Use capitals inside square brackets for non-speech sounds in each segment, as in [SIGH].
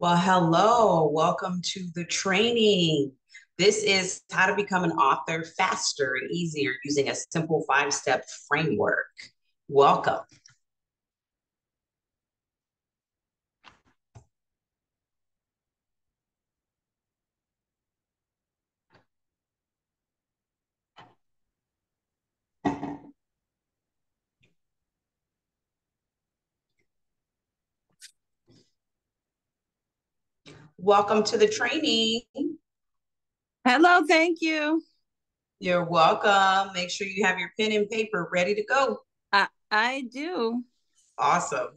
Well, hello, welcome to the training. This is how to become an author faster and easier using a simple five step framework. Welcome. Welcome to the training. Hello, thank you. You're welcome. Make sure you have your pen and paper ready to go. I, I do. Awesome.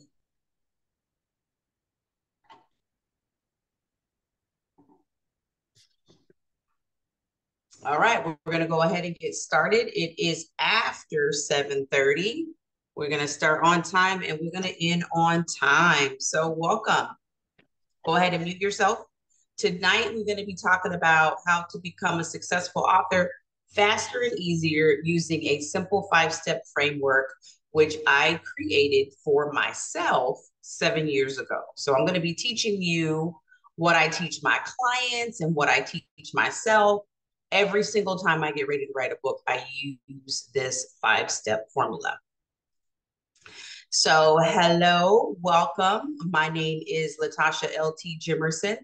All right, we're going to go ahead and get started. It is after 7:30. We're going to start on time and we're going to end on time. So welcome. Go ahead and mute yourself. Tonight, we're going to be talking about how to become a successful author faster and easier using a simple five step framework, which I created for myself seven years ago. So, I'm going to be teaching you what I teach my clients and what I teach myself. Every single time I get ready to write a book, I use this five step formula. So, hello, welcome. My name is Latasha L.T. Jimerson.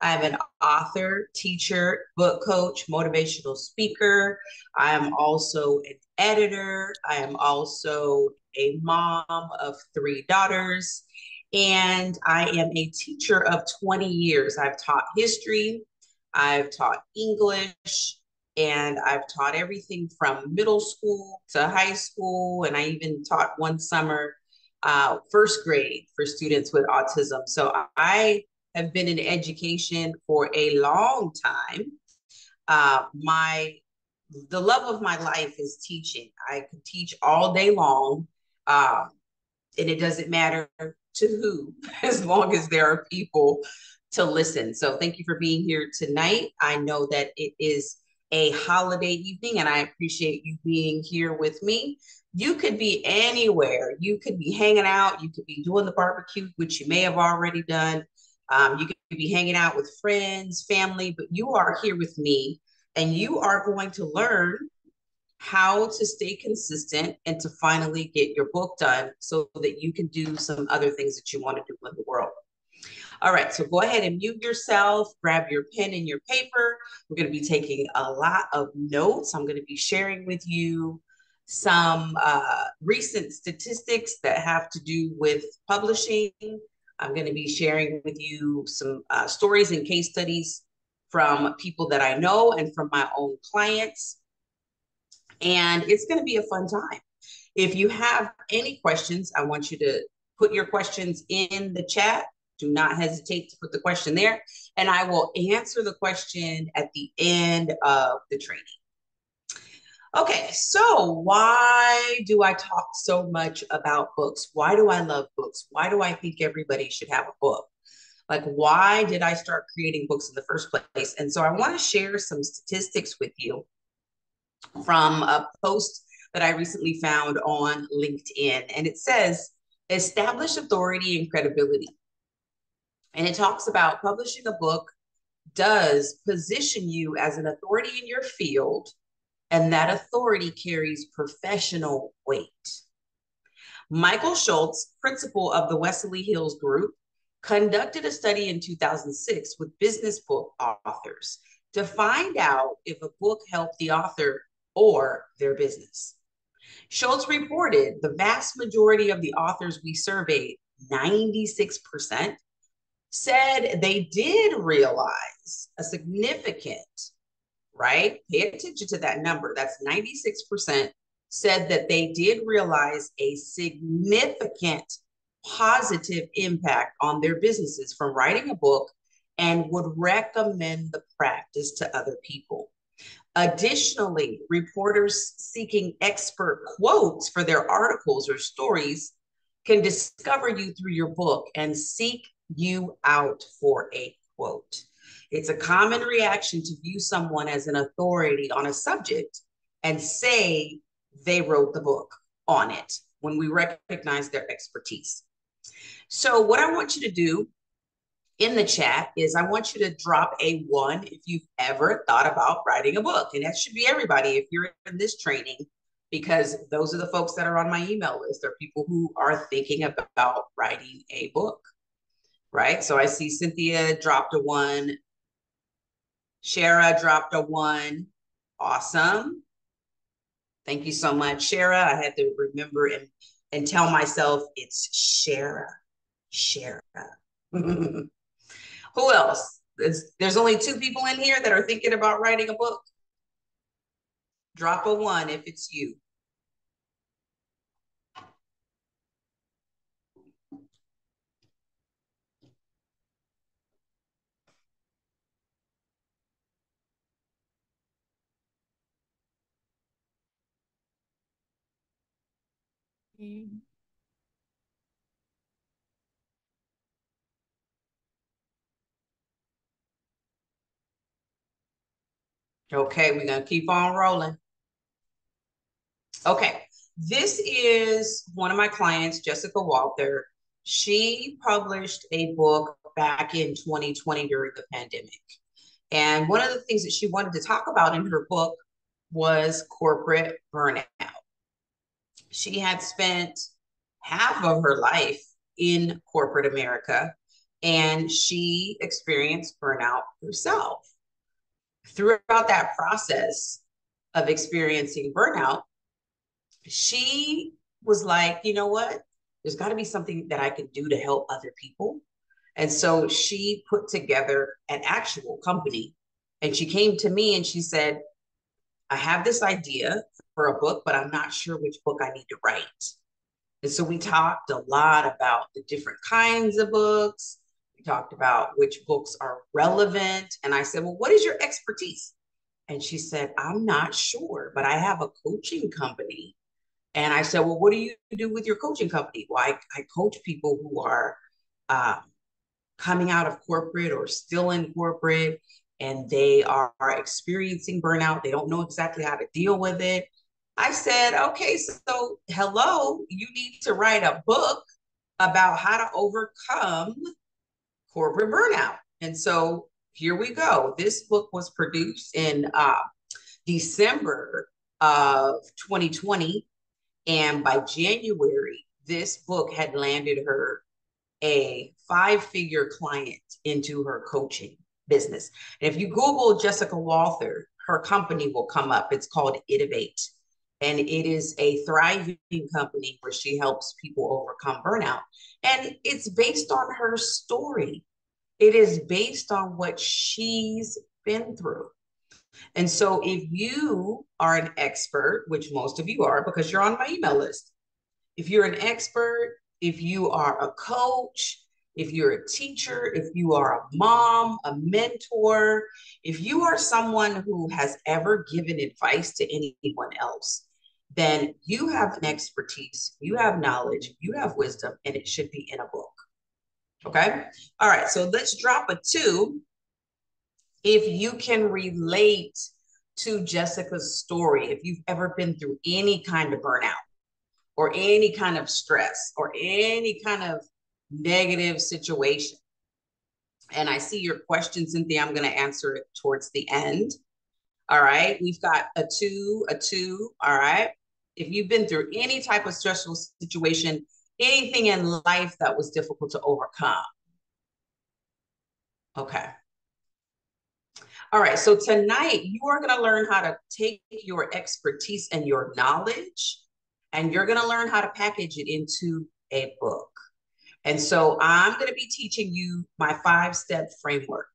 I'm an author, teacher, book coach, motivational speaker. I am also an editor. I am also a mom of three daughters. And I am a teacher of 20 years. I've taught history, I've taught English, and I've taught everything from middle school to high school. And I even taught one summer uh, first grade for students with autism. So I have been in education for a long time. Uh, my the love of my life is teaching. I could teach all day long, um, and it doesn't matter to who, [LAUGHS] as long as there are people to listen. So thank you for being here tonight. I know that it is a holiday evening, and I appreciate you being here with me you could be anywhere. You could be hanging out. You could be doing the barbecue, which you may have already done. Um, you could be hanging out with friends, family, but you are here with me and you are going to learn how to stay consistent and to finally get your book done so that you can do some other things that you want to do in the world. All right, so go ahead and mute yourself, grab your pen and your paper. We're going to be taking a lot of notes. I'm going to be sharing with you some uh, recent statistics that have to do with publishing. I'm going to be sharing with you some uh, stories and case studies from people that I know and from my own clients. And it's going to be a fun time. If you have any questions, I want you to put your questions in the chat. Do not hesitate to put the question there, and I will answer the question at the end of the training. Okay, so why do I talk so much about books? Why do I love books? Why do I think everybody should have a book? Like, why did I start creating books in the first place? And so I want to share some statistics with you from a post that I recently found on LinkedIn. And it says, establish authority and credibility. And it talks about publishing a book does position you as an authority in your field and that authority carries professional weight. Michael Schultz, principal of the Wesley Hills Group, conducted a study in 2006 with business book authors to find out if a book helped the author or their business. Schultz reported the vast majority of the authors we surveyed, 96%, said they did realize a significant right? Pay attention to that number. That's 96% said that they did realize a significant positive impact on their businesses from writing a book and would recommend the practice to other people. Additionally, reporters seeking expert quotes for their articles or stories can discover you through your book and seek you out for a quote. It's a common reaction to view someone as an authority on a subject and say they wrote the book on it when we recognize their expertise. So, what I want you to do in the chat is I want you to drop a one if you've ever thought about writing a book. And that should be everybody if you're in this training, because those are the folks that are on my email list. They're people who are thinking about writing a book, right? So I see Cynthia dropped a one, Shara dropped a one. Awesome. Thank you so much, Shara. I had to remember and, and tell myself it's Shara. Shara. [LAUGHS] Who else? There's, there's only two people in here that are thinking about writing a book. Drop a one if it's you. Okay, we're going to keep on rolling. Okay, this is one of my clients, Jessica Walther. She published a book back in 2020 during the pandemic. And one of the things that she wanted to talk about in her book was corporate burnout. She had spent half of her life in corporate America and she experienced burnout herself throughout that process of experiencing burnout, she was like, you know what? There's got to be something that I can do to help other people. And so she put together an actual company. And she came to me and she said, I have this idea for a book, but I'm not sure which book I need to write. And so we talked a lot about the different kinds of books, We talked about which books are relevant. And I said, Well, what is your expertise? And she said, I'm not sure, but I have a coaching company. And I said, Well, what do you do with your coaching company? Well, I, I coach people who are um, coming out of corporate or still in corporate and they are, experiencing burnout. They don't know exactly how to deal with it. I said, Okay, so hello, you need to write a book about how to overcome corporate burnout. And so here we go. This book was produced in uh, December of 2020. And by January, this book had landed her a five figure client into her coaching business. And if you Google Jessica Walther, her company will come up. It's called Itervate. And it is a thriving company where she helps people overcome burnout. And it's based on her story. It is based on what she's been through. And so if you are an expert, which most of you are because you're on my email list, if you're an expert, if you are a coach, if you're a teacher, if you are a mom, a mentor, if you are someone who has ever given advice to anyone else, then you have an expertise, you have knowledge, you have wisdom, and it should be in a book. Okay. All right. So let's drop a two. If you can relate to Jessica's story, if you've ever been through any kind of burnout or any kind of stress or any kind of negative situation. And I see your question, Cynthia. I'm going to answer it towards the end. All right. We've got a two, a two. All right. If you've been through any type of stressful situation, anything in life that was difficult to overcome. Okay. All right, so tonight you are going to learn how to take your expertise and your knowledge, and you're going to learn how to package it into a book. And so I'm going to be teaching you my five step framework.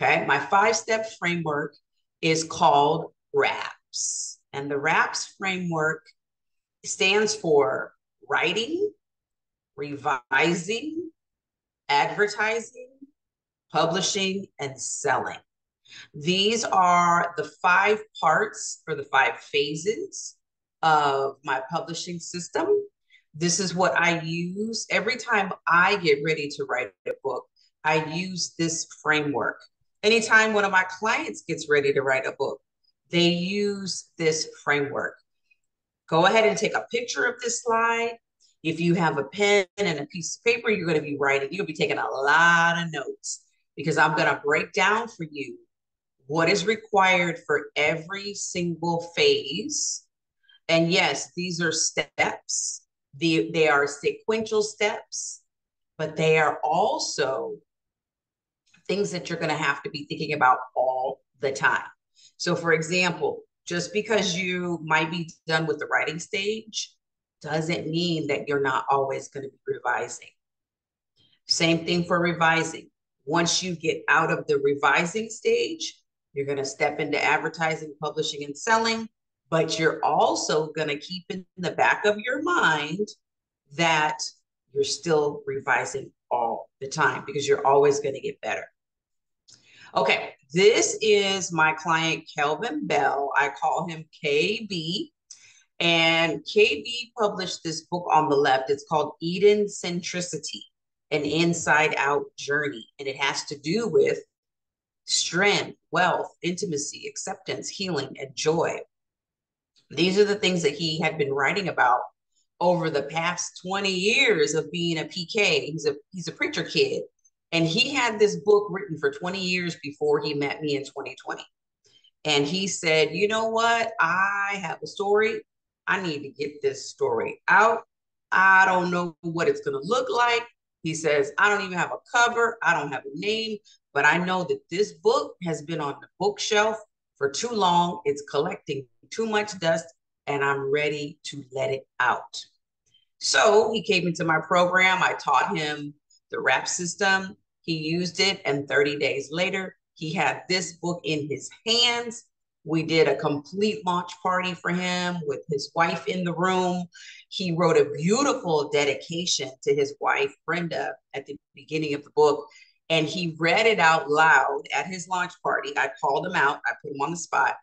Okay, my five step framework is called WRAPS. And the WRAPS framework stands for writing, revising, advertising, publishing, and selling. These are the five parts or the five phases of my publishing system. This is what I use every time I get ready to write a book. I use this framework. Anytime one of my clients gets ready to write a book, they use this framework. Go ahead and take a picture of this slide. If you have a pen and a piece of paper, you're going to be writing, you're going to be taking a lot of notes because I'm going to break down for you what is required for every single phase. And yes, these are steps. The, they are sequential steps, but they are also things that you're going to have to be thinking about all the time. So, for example, just because you might be done with the writing stage doesn't mean that you're not always going to be revising. Same thing for revising. Once you get out of the revising stage, you're going to step into advertising, publishing, and selling, but you're also going to keep in the back of your mind that you're still revising all the time because you're always going to get better. Okay, this is my client, Kelvin Bell. I call him KB. And KB published this book on the left. It's called Eden Centricity, an inside out journey. And it has to do with strength, wealth, intimacy, acceptance, healing, and joy. These are the things that he had been writing about over the past 20 years of being a PK. He's a he's a preacher kid and he had this book written for 20 years before he met me in 2020. And he said, You know what? I have a story. I need to get this story out. I don't know what it's going to look like. He says, I don't even have a cover. I don't have a name, but I know that this book has been on the bookshelf for too long. It's collecting too much dust, and I'm ready to let it out. So he came into my program. I taught him the rap system. He used it, and 30 days later, he had this book in his hands. We did a complete launch party for him with his wife in the room. He wrote a beautiful dedication to his wife, Brenda, at the beginning of the book. And he read it out loud at his launch party. I called him out, I put him on the spot.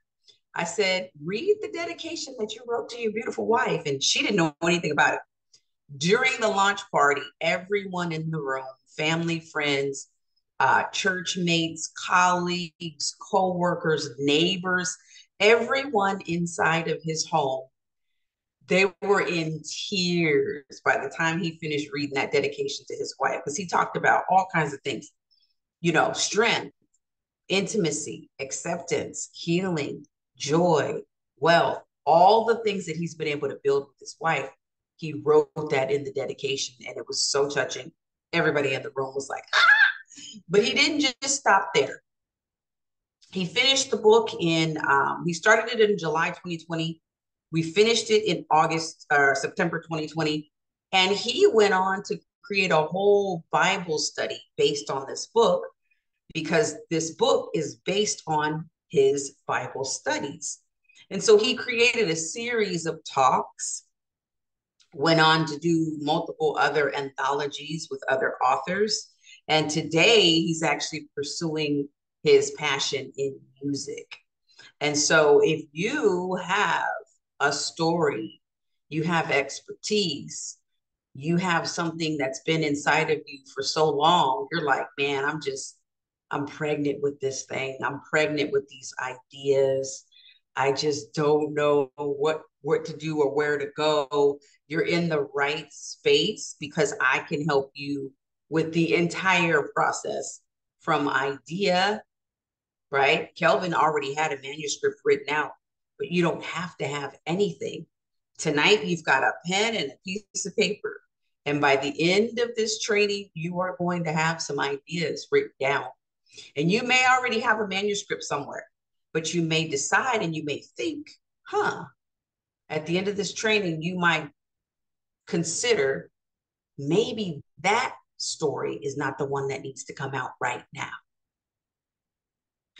I said, Read the dedication that you wrote to your beautiful wife. And she didn't know anything about it. During the launch party, everyone in the room family, friends, uh, church mates, colleagues, co-workers, neighbors, everyone inside of his home, they were in tears by the time he finished reading that dedication to his wife, because he talked about all kinds of things, you know, strength, intimacy, acceptance, healing, joy, wealth, all the things that he's been able to build with his wife. He wrote that in the dedication, and it was so touching everybody in the room was like, ah! But he didn't just stop there. He finished the book in, um, he started it in July 2020. We finished it in August or September 2020. And he went on to create a whole Bible study based on this book because this book is based on his Bible studies. And so he created a series of talks went on to do multiple other anthologies with other authors. And today he's actually pursuing his passion in music. And so if you have a story, you have expertise, you have something that's been inside of you for so long, you're like, man, I'm just, I'm pregnant with this thing. I'm pregnant with these ideas. I just don't know what what to do or where to go. You're in the right space because I can help you with the entire process from idea, right? Kelvin already had a manuscript written out, but you don't have to have anything. Tonight, you've got a pen and a piece of paper. And by the end of this training, you are going to have some ideas written down. And you may already have a manuscript somewhere but you may decide and you may think, huh, at the end of this training, you might consider maybe that story is not the one that needs to come out right now.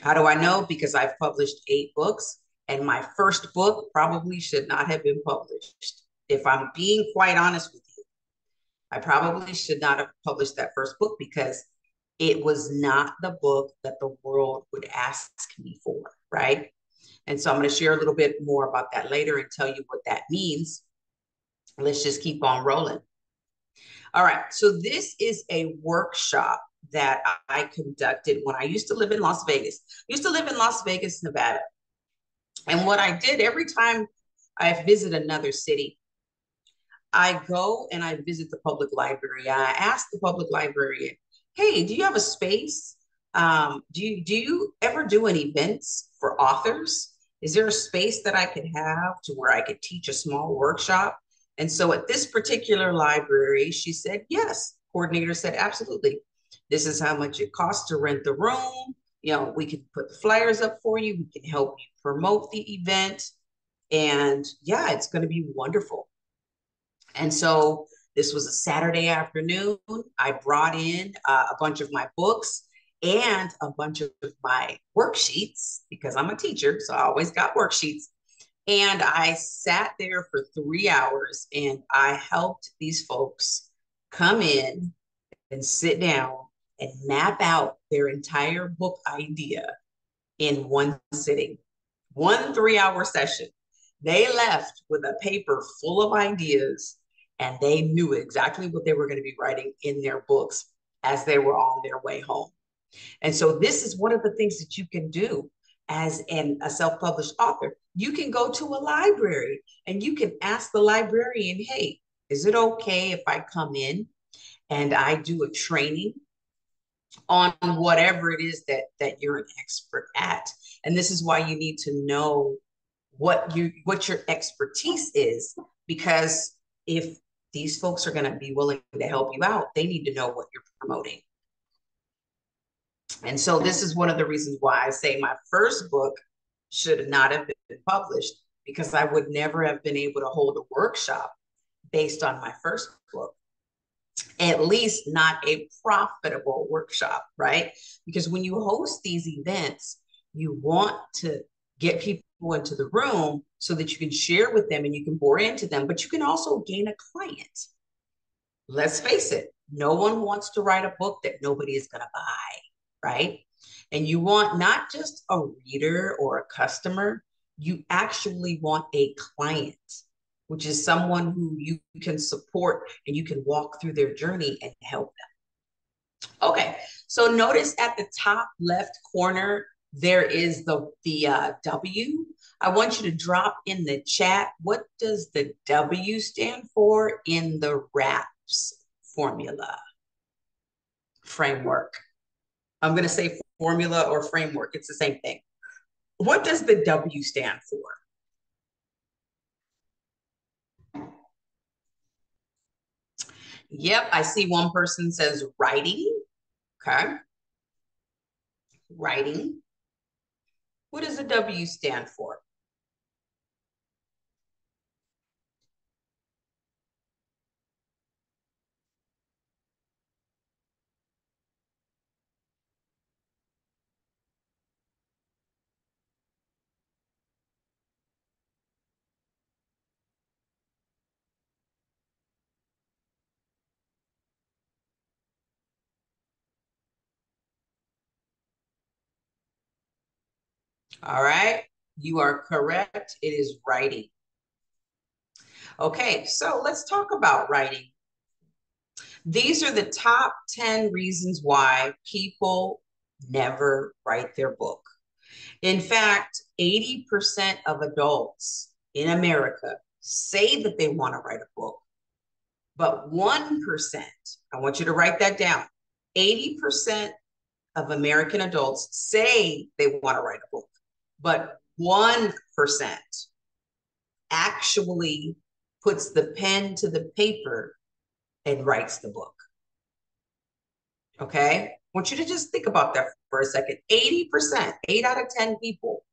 How do I know? Because I've published eight books, and my first book probably should not have been published. If I'm being quite honest with you, I probably should not have published that first book because it was not the book that the world would ask me for, right? And so I'm going to share a little bit more about that later and tell you what that means. Let's just keep on rolling. All right, so this is a workshop that I conducted when I used to live in Las Vegas. I used to live in Las Vegas, Nevada. And what I did every time I visit another city, I go and I visit the public library. I ask the public librarian, "Hey, do you have a space? Um, do you do you ever do any events for authors? Is there a space that I could have to where I could teach a small workshop?" And so at this particular library, she said, "Yes." Coordinator said, "Absolutely. This is how much it costs to rent the room. You know, we can put the flyers up for you. We can help you promote the event." And yeah, it's going to be wonderful. And so this was a Saturday afternoon. I brought in uh, a bunch of my books and a bunch of my worksheets because I'm a teacher, so I always got worksheets. And I sat there for three hours and I helped these folks come in and sit down and map out their entire book idea in one sitting, one three hour session. They left with a paper full of ideas and they knew exactly what they were going to be writing in their books as they were on their way home. And so this is one of the things that you can do as an, a self-published author. You can go to a library and you can ask the librarian, hey, is it okay if I come in and I do a training on whatever it is that that you're an expert at? And this is why you need to know what you what your expertise is because if these folks are going to be willing to help you out. They need to know what you're promoting. And so this is one of the reasons why I say my first book should not have been published because I would never have been able to hold a workshop based on my first book. At least not a profitable workshop, right? Because when you host these events, you want to get people into the room so that you can share with them and you can bore into them, but you can also gain a client. Let's face it, no one wants to write a book that nobody is going to buy, right? And you want not just a reader or a customer, you actually want a client, which is someone who you can support and you can walk through their journey and help them. Okay, so notice at the top left corner, there is the, the uh, W. I want you to drop in the chat, what does the W stand for in the WRAPS formula framework? I'm going to say formula or framework. It's the same thing. What does the W stand for? Yep, I see one person says writing. Okay. Writing. What does the W stand for? All right, you are correct. It is writing. Okay, so let's talk about writing. These are the top 10 reasons why people never write their book. In fact, 80% of adults in America say that they want to write a book, but 1%, I want you to write that down 80% of American adults say they want to write a book, but 1% actually puts the pen to the paper and writes the book. Okay? I want you to just think about that for a second. 80%, 8 out of 10 people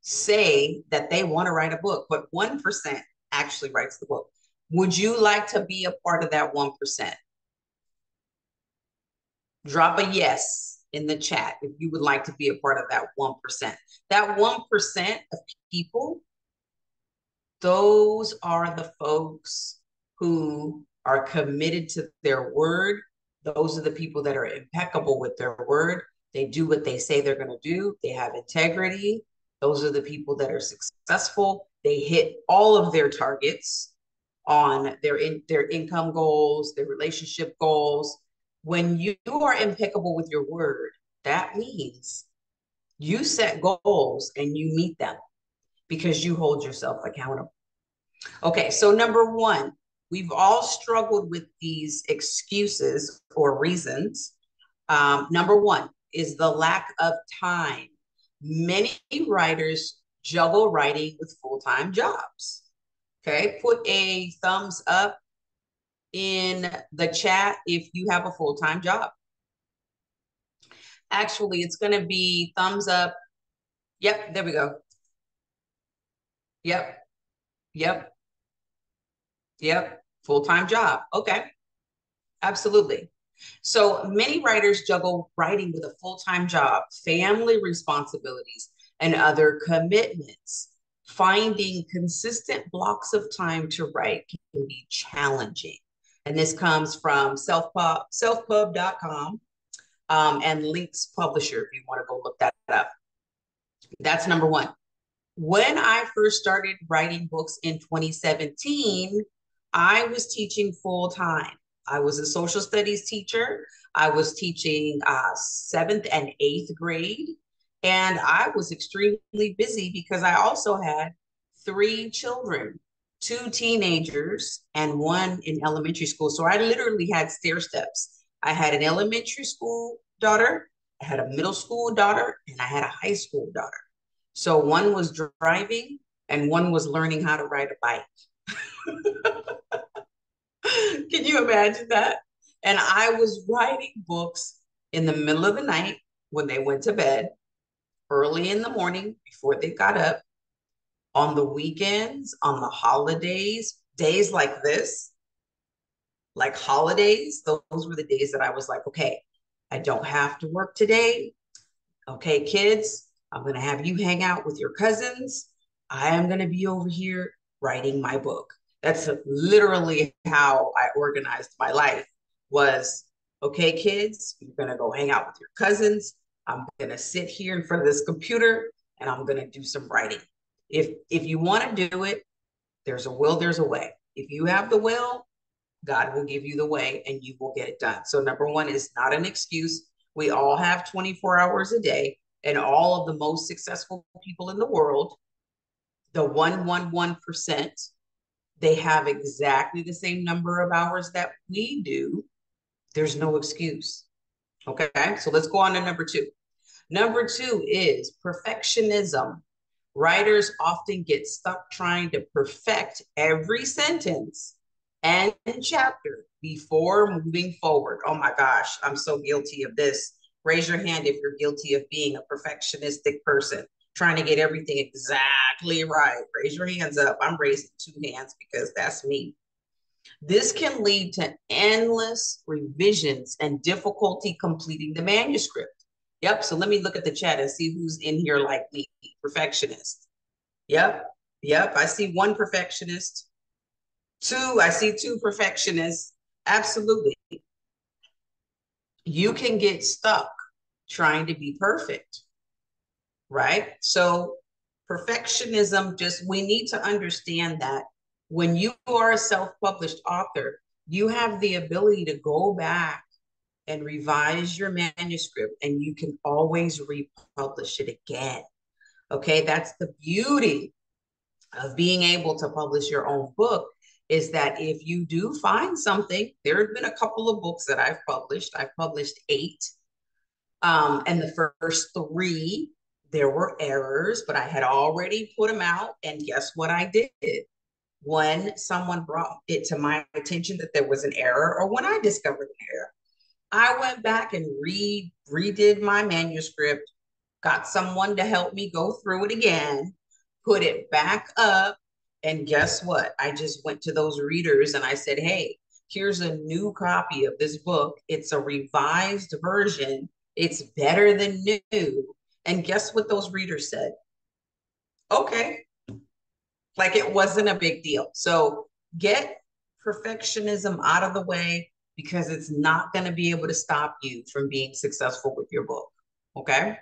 say that they want to write a book, but 1% actually writes the book. Would you like to be a part of that 1%? Drop a yes in the chat if you would like to be a part of that 1%. That 1% of people, those are the folks who are committed to their word. Those are the people that are impeccable with their word. They do what they say they're going to do, they have integrity. Those are the people that are successful. They hit all of their targets on their in, their income goals, their relationship goals, when you are impeccable with your word, that means you set goals and you meet them because you hold yourself accountable. Okay, so number one, we've all struggled with these excuses or reasons. Um, number one is the lack of time. Many writers juggle writing with full time jobs. Okay, put a thumbs up in the chat if you have a full time job. Actually, it's going to be thumbs up. Yep, there we go. Yep, yep, yep, full time job. Okay, absolutely. So many writers juggle writing with a full time job, family responsibilities, and other commitments. Finding consistent blocks of time to write can be challenging. And this comes from selfpub, selfpub.com um, and Links Publisher if you want to go look that up. That's number one. When I first started writing books in 2017, I was teaching full time. I was a social studies teacher. I was teaching uh, seventh and eighth grade. And I was extremely busy because I also had three children, two teenagers, and one in elementary school. So I literally had stair steps. I had an elementary school daughter, I had a middle school daughter, and I had a high school daughter. So one was driving and one was learning how to ride a bike. [LAUGHS] Can you imagine that? And I was writing books in the middle of the night when they went to bed, early in the morning before they got up, on the weekends, on the holidays, days like this, like holidays, those were the days that I was like, okay, I don't have to work today. Okay, kids, I'm going to have you hang out with your cousins. I am going to be over here writing my book. That's literally how I organized my life was, okay, kids, you're going to go hang out with your cousins. I'm going to sit here in front of this computer and I'm going to do some writing. If if you want to do it, there's a will, there's a way. If you have the will, God will give you the way and you will get it done. So number 1 is not an excuse. We all have 24 hours a day and all of the most successful people in the world, the 111%, they have exactly the same number of hours that we do. There's no excuse. Okay, so let's go on to number two. Number two is perfectionism. Writers often get stuck trying to perfect every sentence and chapter before moving forward. Oh my gosh, I'm so guilty of this. Raise your hand if you're guilty of being a perfectionistic person, trying to get everything exactly right. Raise your hands up. I'm raising two hands because that's me. This can lead to endless revisions and difficulty completing the manuscript. Yep. So let me look at the chat and see who's in here like me, perfectionist. Yep. Yep. I see one perfectionist. Two, I see two perfectionists. Absolutely. You can get stuck trying to be perfect, right? So, perfectionism, just we need to understand that when you are a self published author, you have the ability to go back and revise your manuscript and you can always republish it again. Okay, that's the beauty of being able to publish your own book is that if you do find something, there have been a couple of books that I've published. I've published eight. Um, and the first three, there were errors, but I had already put them out. And guess what I did? When someone brought it to my attention that there was an error, or when I discovered an error, I went back and re redid my manuscript, got someone to help me go through it again, put it back up. And guess what? I just went to those readers and I said, hey, here's a new copy of this book. It's a revised version. It's better than new. And guess what those readers said? Okay. Like it wasn't a big deal. So get perfectionism out of the way because it's not going to be able to stop you from being successful with your book. Okay.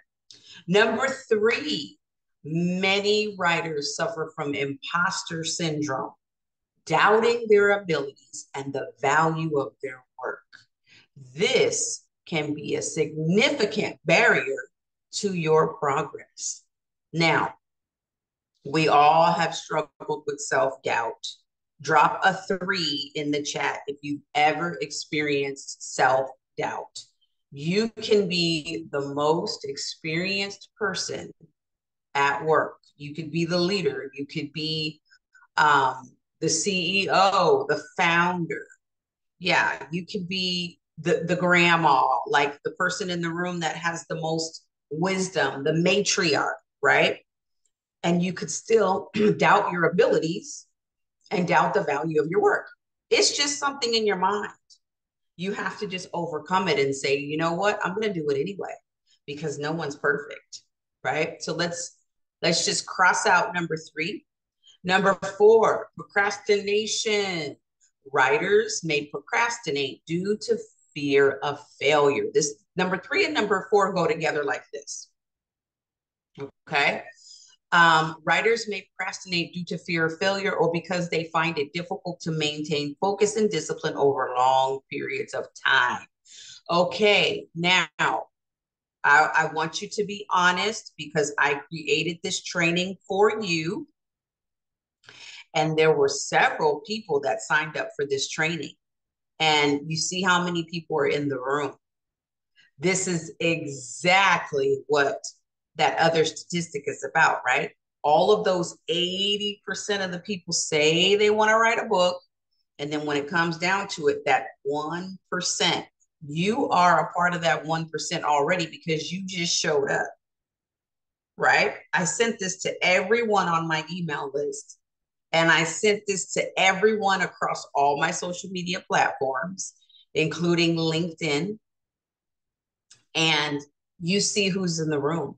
Number three, many writers suffer from imposter syndrome, doubting their abilities and the value of their work. This can be a significant barrier to your progress. Now, We all have struggled with self doubt. Drop a three in the chat if you've ever experienced self doubt. You can be the most experienced person at work. You could be the leader. You could be um, the CEO, the founder. Yeah, you could be the, the grandma, like the person in the room that has the most wisdom, the matriarch, right? And you could still [CLEARS THROAT] doubt your abilities and doubt the value of your work. It's just something in your mind. You have to just overcome it and say, you know what? I'm going to do it anyway because no one's perfect, right? So let's let's just cross out number 3. Number 4, procrastination. Writers may procrastinate due to fear of failure. This number 3 and number 4 go together like this. Okay? Um, writers may procrastinate due to fear of failure or because they find it difficult to maintain focus and discipline over long periods of time. Okay, now I, I want you to be honest because I created this training for you. And there were several people that signed up for this training. And you see how many people are in the room. This is exactly what that other statistic is about, right? All of those 80% of the people say they want to write a book. And then when it comes down to it, that 1%, you are a part of that 1% already because you just showed up, right? I sent this to everyone on my email list. And I sent this to everyone across all my social media platforms, including LinkedIn. And you see who's in the room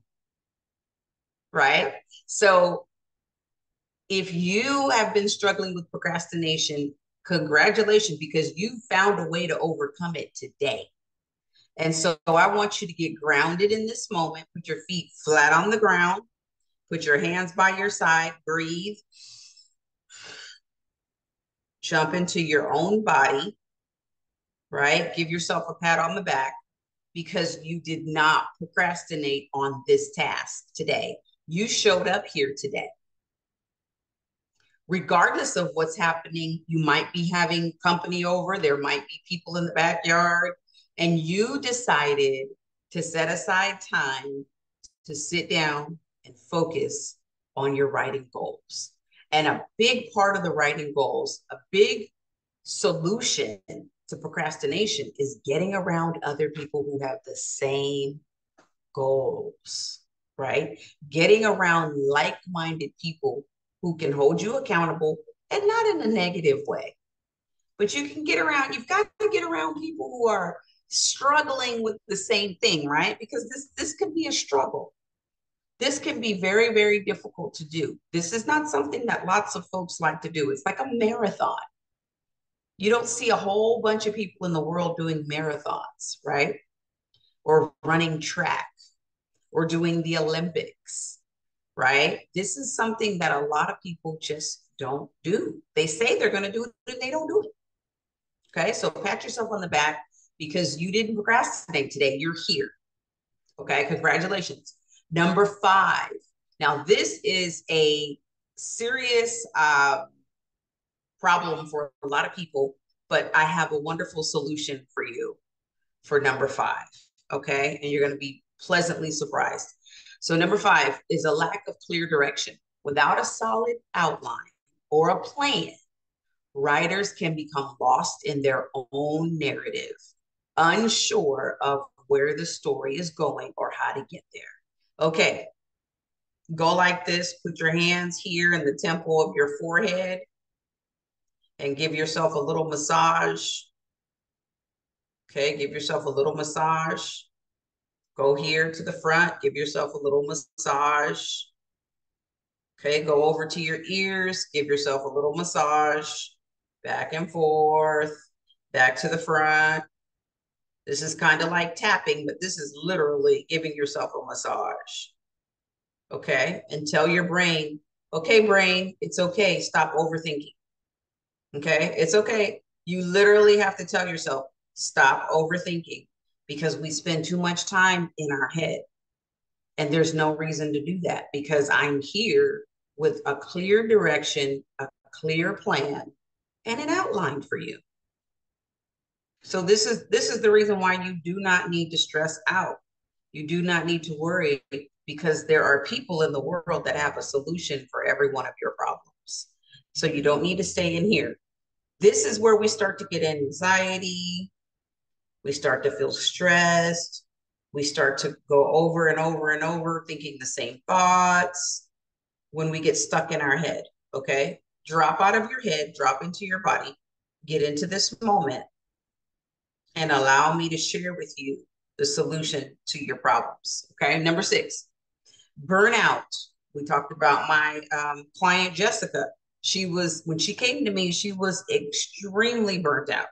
right? So if you have been struggling with procrastination, congratulations, because you found a way to overcome it today. And so I want you to get grounded in this moment. Put your feet flat on the ground. Put your hands by your side. Breathe. Jump into your own body, right? Give yourself a pat on the back because you did not procrastinate on this task today. You showed up here today. Regardless of what's happening, you might be having company over, there might be people in the backyard, and you decided to set aside time to sit down and focus on your writing goals. And a big part of the writing goals, a big solution to procrastination is getting around other people who have the same goals right? Getting around like minded people who can hold you accountable and not in a negative way. But you can get around, you've got to get around people who are struggling with the same thing, right? Because this this can be a struggle. This can be very, very difficult to do. This is not something that lots of folks like to do. It's like a marathon. You don't see a whole bunch of people in the world doing marathons, right? Or running track or doing the Olympics, right? This is something that a lot of people just don't do. They say they're going to do it and they don't do it. Okay, so pat yourself on the back because you didn't procrastinate today. You're here. Okay, congratulations. Number five. Now, this is a serious uh, problem for a lot of people, but I have a wonderful solution for you for number five. Okay, and you're going to be pleasantly surprised. So, number five is a lack of clear direction. Without a solid outline or a plan, writers can become lost in their own narrative, unsure of where the story is going or how to get there. Okay, go like this. Put your hands here in the temple of your forehead and give yourself a little massage. Okay, give yourself a little massage. Go here to the front, give yourself a little massage. Okay, go over to your ears, give yourself a little massage, back and forth, back to the front. This is kind of like tapping, but this is literally giving yourself a massage. Okay, and tell your brain, okay, brain, it's okay, stop overthinking. Okay, it's okay. You literally have to tell yourself, stop overthinking because we spend too much time in our head. And there's no reason to do that because I'm here with a clear direction, a clear plan, and an outline for you. So this is this is the reason why you do not need to stress out. You do not need to worry because there are people in the world that have a solution for every one of your problems. So you don't need to stay in here. This is where we start to get anxiety. We start to feel stressed. We start to go over and over and over thinking the same thoughts when we get stuck in our head. Okay. Drop out of your head, drop into your body, get into this moment, and allow me to share with you the solution to your problems. Okay. Number six, burnout. We talked about my um, client, Jessica. She was, when she came to me, she was extremely burnt out.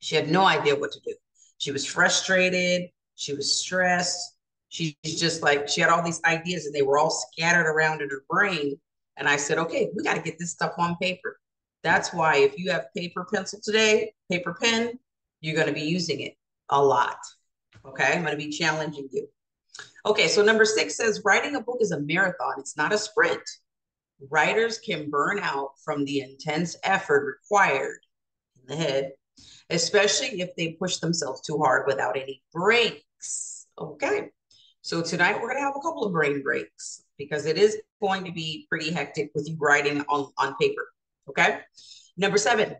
She had no idea what to do. She was frustrated. She was stressed. She's just like, she had all these ideas and they were all scattered around in her brain. And I said, okay, we got to get this stuff on paper. That's why if you have paper pencil today, paper pen, you're going to be using it a lot. Okay. I'm going to be challenging you. Okay. So number six says writing a book is a marathon. It's not a sprint. Writers can burn out from the intense effort required in the head especially if they push themselves too hard without any breaks. Okay. So tonight we're going to have a couple of brain breaks because it is going to be pretty hectic with you writing on, on paper. Okay. Number seven,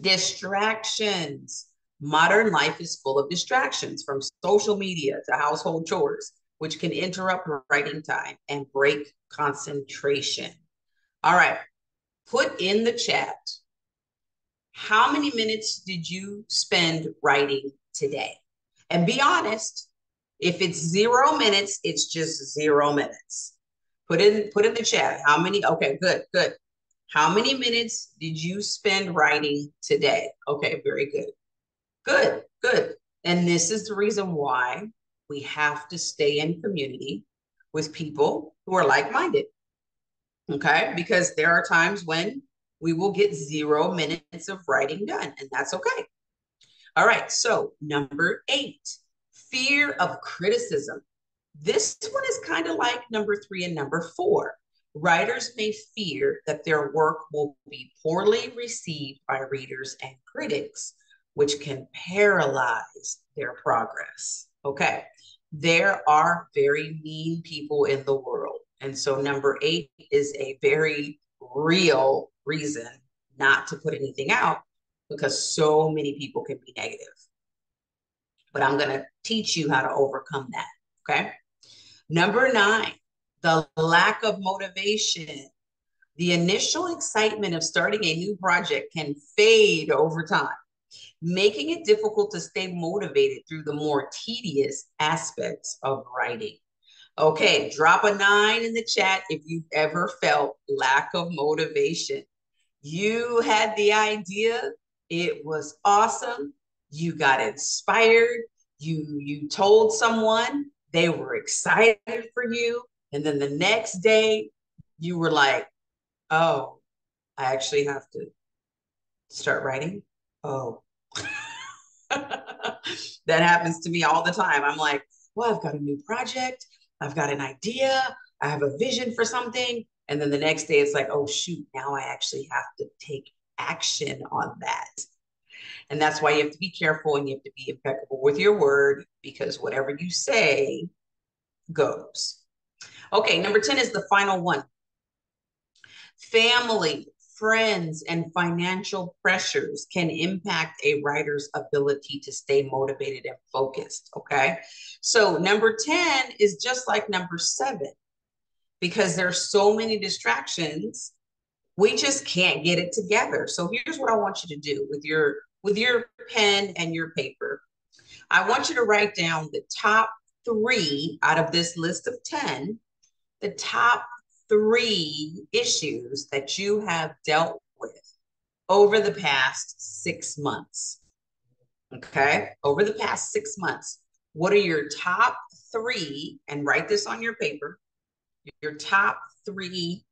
distractions. Modern life is full of distractions from social media to household chores, which can interrupt writing time and break concentration. All right. Put in the chat how many minutes did you spend writing today? And be honest. If it's zero minutes, it's just zero minutes. Put in put in the chat. How many? Okay, good, good. How many minutes did you spend writing today? Okay, very good. Good, good. And this is the reason why we have to stay in community with people who are like-minded. Okay, because there are times when we will get zero minutes of writing done, and that's okay. All right, so number eight, fear of criticism. This one is kind of like number three and number four. Writers may fear that their work will be poorly received by readers and critics, which can paralyze their progress. Okay, there are very mean people in the world. And so, number eight is a very real reason not to put anything out because so many people can be negative. But I'm going to teach you how to overcome that. Okay. Number nine, the lack of motivation. The initial excitement of starting a new project can fade over time, making it difficult to stay motivated through the more tedious aspects of writing. Okay, drop a nine in the chat if you've ever felt lack of motivation. You had the idea, it was awesome. You got inspired. You you told someone, they were excited for you, and then the next day you were like, "Oh, I actually have to start writing." Oh. [LAUGHS] that happens to me all the time. I'm like, "Well, I've got a new project I've got an idea, I have a vision for something. And then the next day it's like, oh, shoot, now I actually have to take action on that. And that's why you have to be careful and you have to be impeccable with your word because whatever you say goes. Okay, number 10 is the final one. Family, friends, and financial pressures can impact a writer's ability to stay motivated and focused. Okay. So, number 10 is just like number seven because there's so many distractions we just can't get it together so here's what i want you to do with your with your pen and your paper i want you to write down the top three out of this list of 10 the top three issues that you have dealt with over the past six months. Okay. Over the past six months, what are your top three? And write this on your paper your top three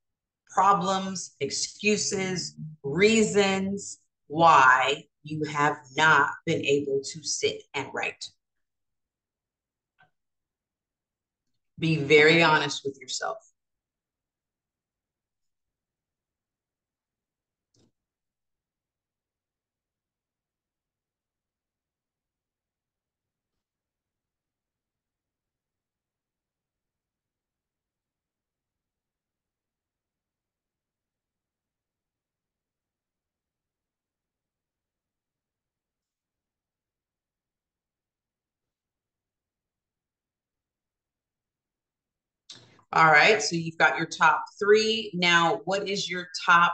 problems, excuses, reasons why you have not been able to sit and write. Be very honest with yourself. All right, so you've got your top three. Now, what is your top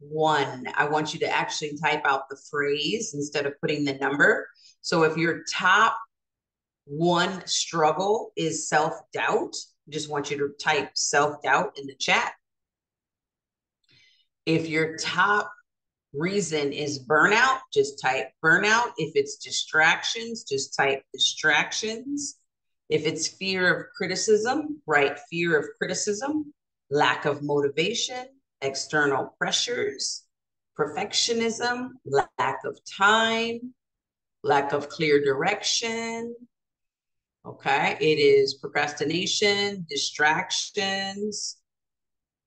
one? I want you to actually type out the phrase instead of putting the number. So if your top one struggle is self doubt, just want you to type self doubt in the chat. If your top reason is burnout, just type burnout. If it's distractions, just type distractions. If it's fear of criticism, right? fear of criticism, lack of motivation, external pressures, perfectionism, lack of time, lack of clear direction. Okay, it is procrastination, distractions.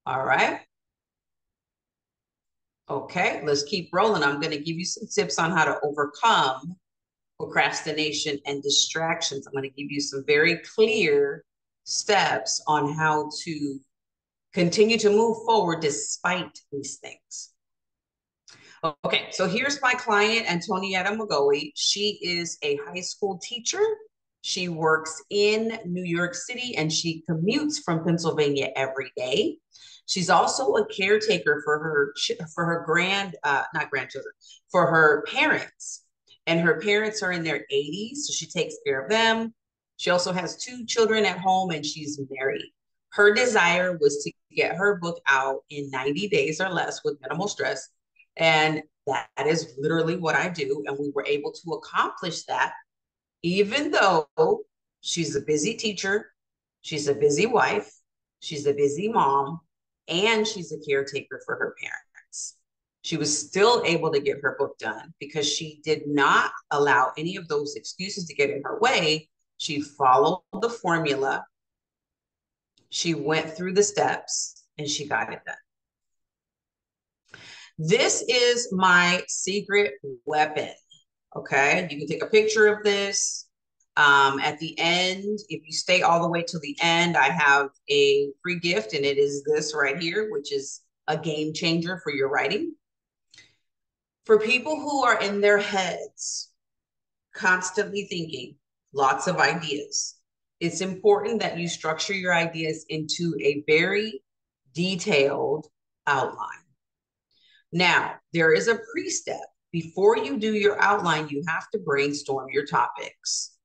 All right. Okay, let's keep rolling. I'm going to give you some tips on how to overcome procrastination and distractions. I'm going to give you some very clear steps on how to continue to move forward despite these things. Okay, so here's my client, Antonietta McGoey. She is a high school teacher. She works in New York City and she commutes from Pennsylvania every day. She's also a caretaker for her for her grand uh, not grandchildren for her parents, and her parents are in their 80s, so she takes care of them. She also has two children at home, and she's married. Her desire was to get her book out in 90 days or less with minimal stress, and that is literally what I do. And we were able to accomplish that, even though she's a busy teacher, she's a busy wife, she's a busy mom, and she's a caretaker for her parents. She was still able to get her book done because she did not allow any of those excuses to get in her way. She followed the formula, she went through the steps, and she got it done. This is my secret weapon. Okay, you can take a picture of this. Um, at the end, if you stay all the way to the end, I have a free gift, and it is this right here, which is a game changer for your writing. For people who are in their heads, constantly thinking lots of ideas, it's important that you structure your ideas into a very detailed outline. Now, there is a pre step. Before you do your outline, you have to brainstorm your topics.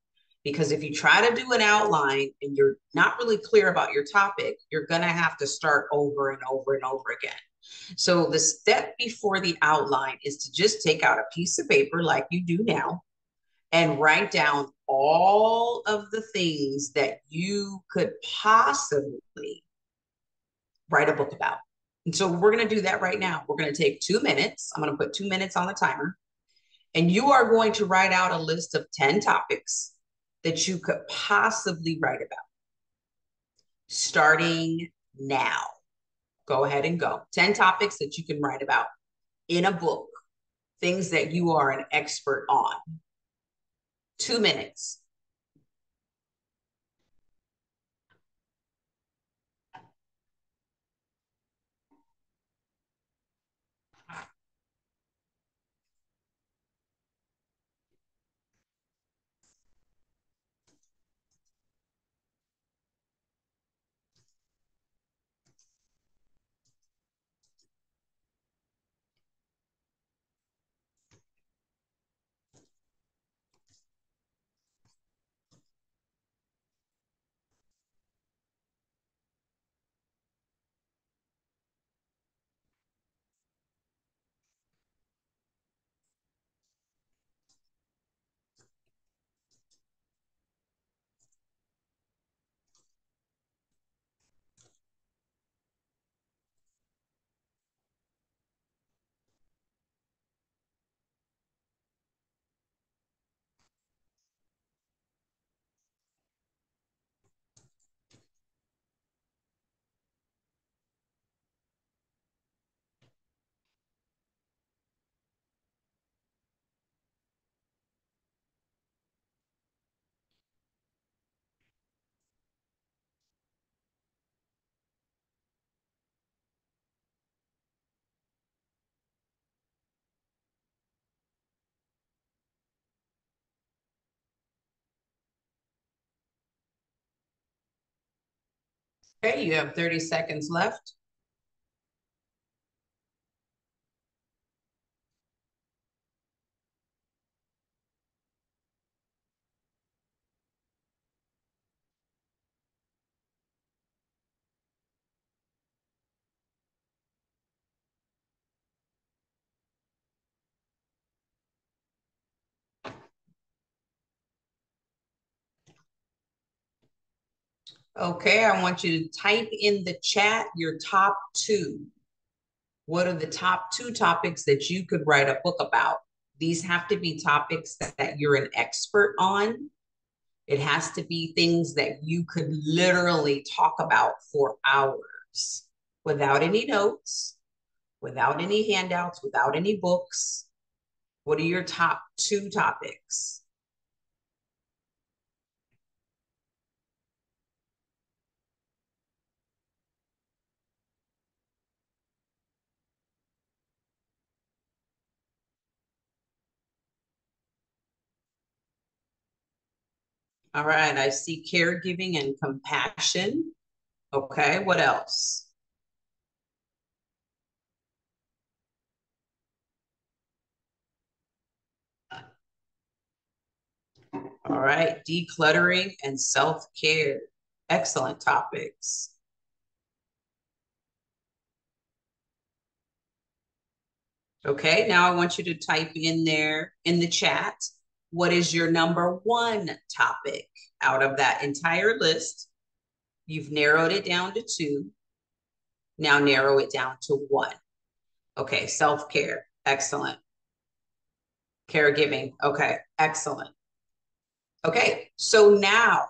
Because if you try to do an outline and you're not really clear about your topic, you're going to have to start over and over and over again. So the step before the outline is to just take out a piece of paper like you do now and write down all of the things that you could possibly write a book about. And so we're going to do that right now. We're going to take two minutes. I'm going to put two minutes on the timer. And you are going to write out a list of 10 topics that you could possibly write about starting now. Go ahead and go. 10 topics that you can write about in a book, things that you are an expert on. Two minutes. Okay, you have 30 seconds left. Okay, I want you to type in the chat your top two. What are the top two topics that you could write a book about? These have to be topics that, that you're an expert on. It has to be things that you could literally talk about for hours without any notes, without any handouts, without any books. What are your top two topics? All right, I see caregiving and compassion. Okay, what else? All right, decluttering and self-care. Excellent topics. Okay, now I want you to type in there in the chat what is your number one topic out of that entire list? You've narrowed it down to two. Now narrow it down to one. Okay, self care. Excellent. Caregiving. Okay, excellent. Okay, so now,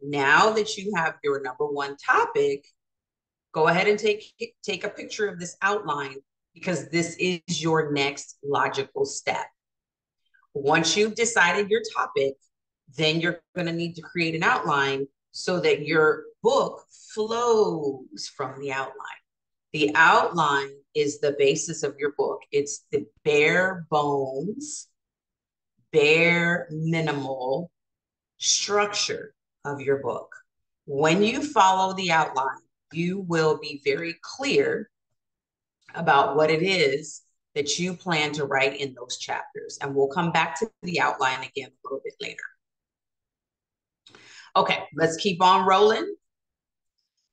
now that you have your number one topic, go ahead and take take a picture of this outline because this is your next logical step. Once you've decided your topic, then you're going to need to create an outline so that your book flows from the outline. The outline is the basis of your book. It's the bare bones, bare minimal structure of your book. When you follow the outline, you will be very clear about what it is that you plan to write in those chapters. And we'll come back to the outline again a little bit later. Okay, let's keep on rolling.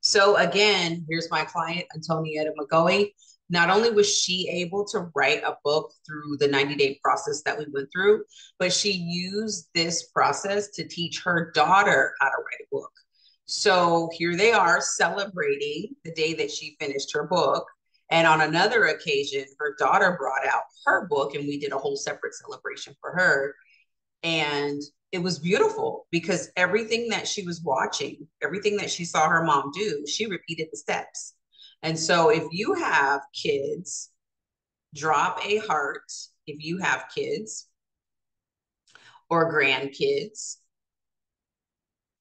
So again, here's my client, Antonietta McGoey. Not only was she able to write a book through the 90-day process that we went through, but she used this process to teach her daughter how to write a book. So here they are celebrating the day that she finished her book. And on another occasion, her daughter brought out her book and we did a whole separate celebration for her. And it was beautiful because everything that she was watching, everything that she saw her mom do, she repeated the steps. And so if you have kids, drop a heart if you have kids or grandkids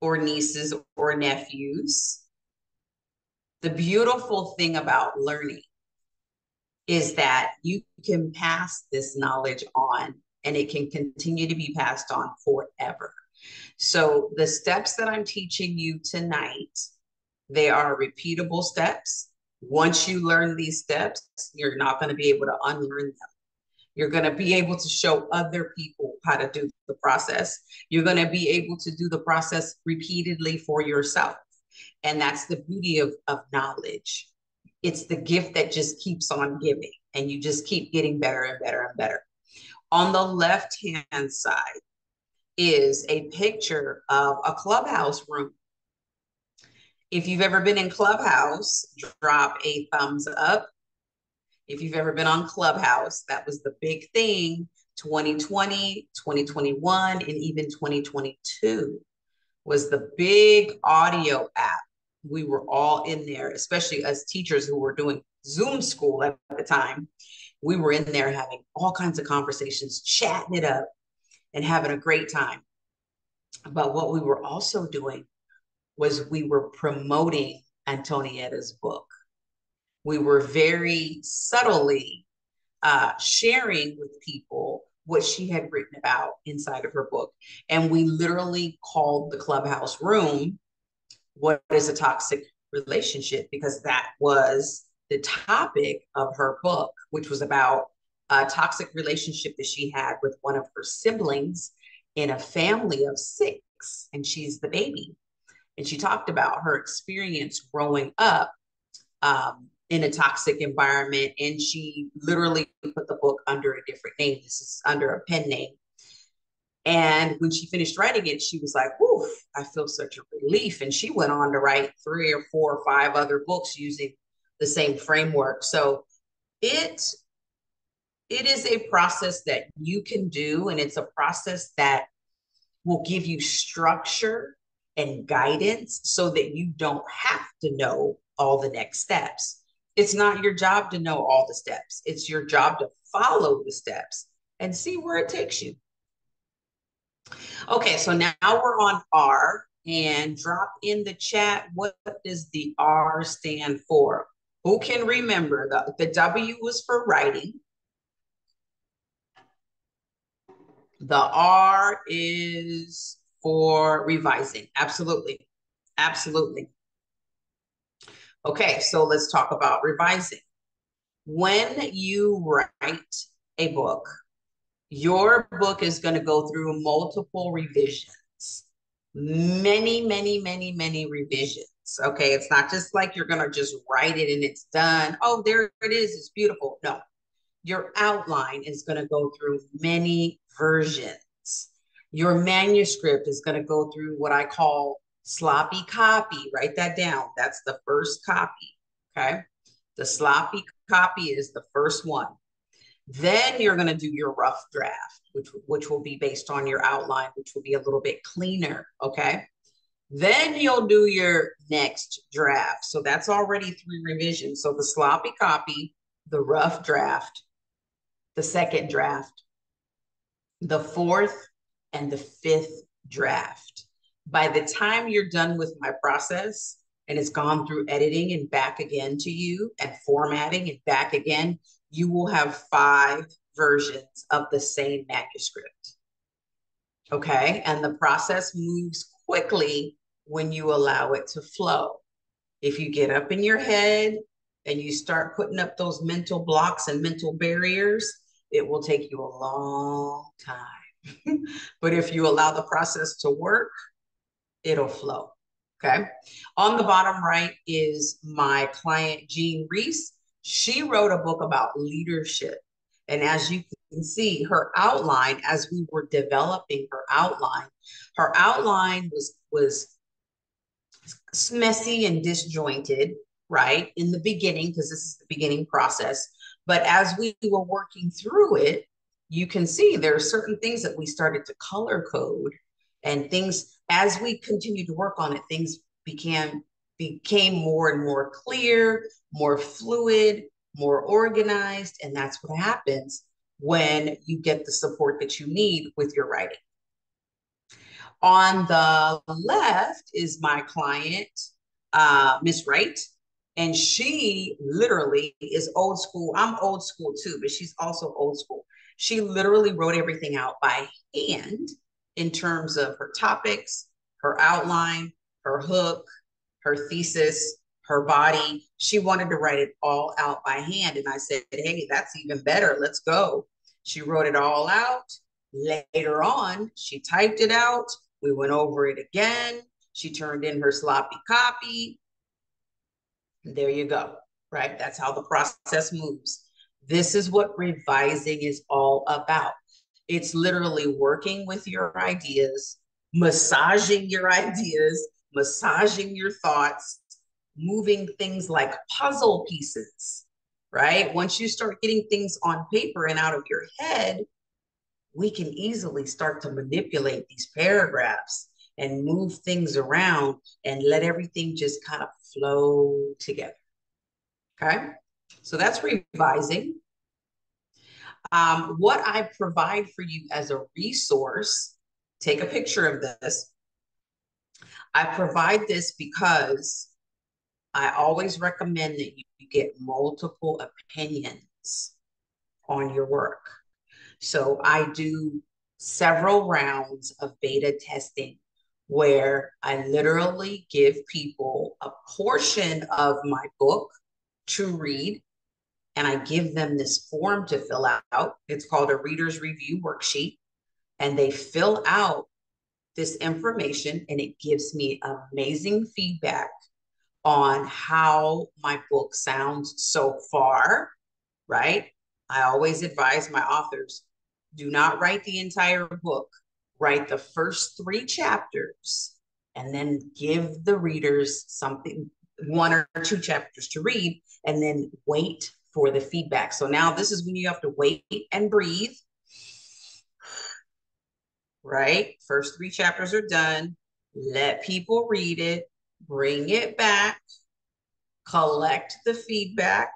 or nieces or nephews. The beautiful thing about learning is that you can pass this knowledge on and it can continue to be passed on forever. So the steps that I'm teaching you tonight, they are repeatable steps. Once you learn these steps, you're not going to be able to unlearn them. You're going to be able to show other people how to do the process. You're going to be able to do the process repeatedly for yourself. And that's the beauty of, of knowledge it's the gift that just keeps on giving and you just keep getting better and better and better. On the left hand side is a picture of a clubhouse room. If you've ever been in Clubhouse, drop a thumbs up. If you've ever been on Clubhouse, that was the big thing 2020, 2021, and even 2022 was the big audio app we were all in there, especially as teachers who were doing Zoom school at the time. We were in there having all kinds of conversations, chatting it up, and having a great time. But what we were also doing was we were promoting Antonietta's book. We were very subtly uh, sharing with people what she had written about inside of her book. And we literally called the clubhouse room what is a toxic relationship because that was the topic of her book, which was about a toxic relationship that she had with one of her siblings in a family of six, and she's the baby. And she talked about her experience growing up um, in a toxic environment, and she literally put the book under a different name. This is under a pen name. And when she finished writing it, she was like, "Oof, I feel such a relief." And she went on to write three or four or five other books using the same framework. So it it is a process that you can do and it's a process that will give you structure and guidance so that you don't have to know all the next steps it's not your job to know all the steps it's your job to follow the steps and see where it takes you okay so now we're on r and drop in the chat what does the r stand for who can remember the, the w was for writing The R is for revising. Absolutely. Absolutely. Okay, so let's talk about revising. When you write a book, your book is going to go through multiple revisions, many, many, many, many revisions. Okay, it's not just like you're going to just write it and it's done. Oh, there it is. It's beautiful. No, your outline is going to go through many versions. Your manuscript is going to go through what I call sloppy copy. Write that down. That's the first copy. Okay. The sloppy copy is the first one. Then you're going to do your rough draft, which, which will be based on your outline, which will be a little bit cleaner. Okay. Then you'll do your next draft. So that's already three revisions. So the sloppy copy, the rough draft, the second draft, the fourth, and the fifth draft. By the time you're done with my process and it's gone through editing and back again to you and formatting and back again, you will have five versions of the same manuscript. Okay. And the process moves quickly when you allow it to flow. If you get up in your head and you start putting up those mental blocks and mental barriers, it will take you a long time. [LAUGHS] but if you allow the process to work, it'll flow. Okay. On the bottom right is my client, Jean Reese. She wrote a book about leadership. And as you can see, her outline, as we were developing her outline, her outline was, was messy and disjointed, right? In the beginning, because this is the beginning process. But as we were working through it, you can see there are certain things that we started to color code and things as we continued to work on it, things became became more and more clear, more fluid, more organized. And that's what happens when you get the support that you need with your writing. On the left is my client, uh, Miss Wright. And she literally is old school. I'm old school too, but she's also old school. She literally wrote everything out by hand in terms of her topics, her outline, her hook, her thesis, her body. She wanted to write it all out by hand. And I said, hey, that's even better. Let's go. She wrote it all out. Later on, she typed it out. We went over it again. She turned in her sloppy copy. There you go, right? That's how the process moves. This is what revising is all about. It's literally working with your ideas, massaging your [LAUGHS] ideas, massaging your thoughts, moving things like puzzle pieces, right? Once you start getting things on paper and out of your head, we can easily start to manipulate these paragraphs and move things around and let everything just kind of flow together. Okay, so that's revising. Um, what I provide for you as a resource, take a picture of this. I provide this because I always recommend that you get multiple opinions on your work. So I do several rounds of beta testing where I literally give people a portion of my book to read and I give them this form to fill out. It's called a reader's review worksheet. And they fill out this information and it gives me amazing feedback on how my book sounds so far, right? I always advise my authors do not write the entire book, write the first three chapters and then give the readers something, one or two chapters to read, and then wait for the feedback. So now this is when you have to wait and breathe. Right? First three chapters are done. Let people read it, bring it back, collect the feedback,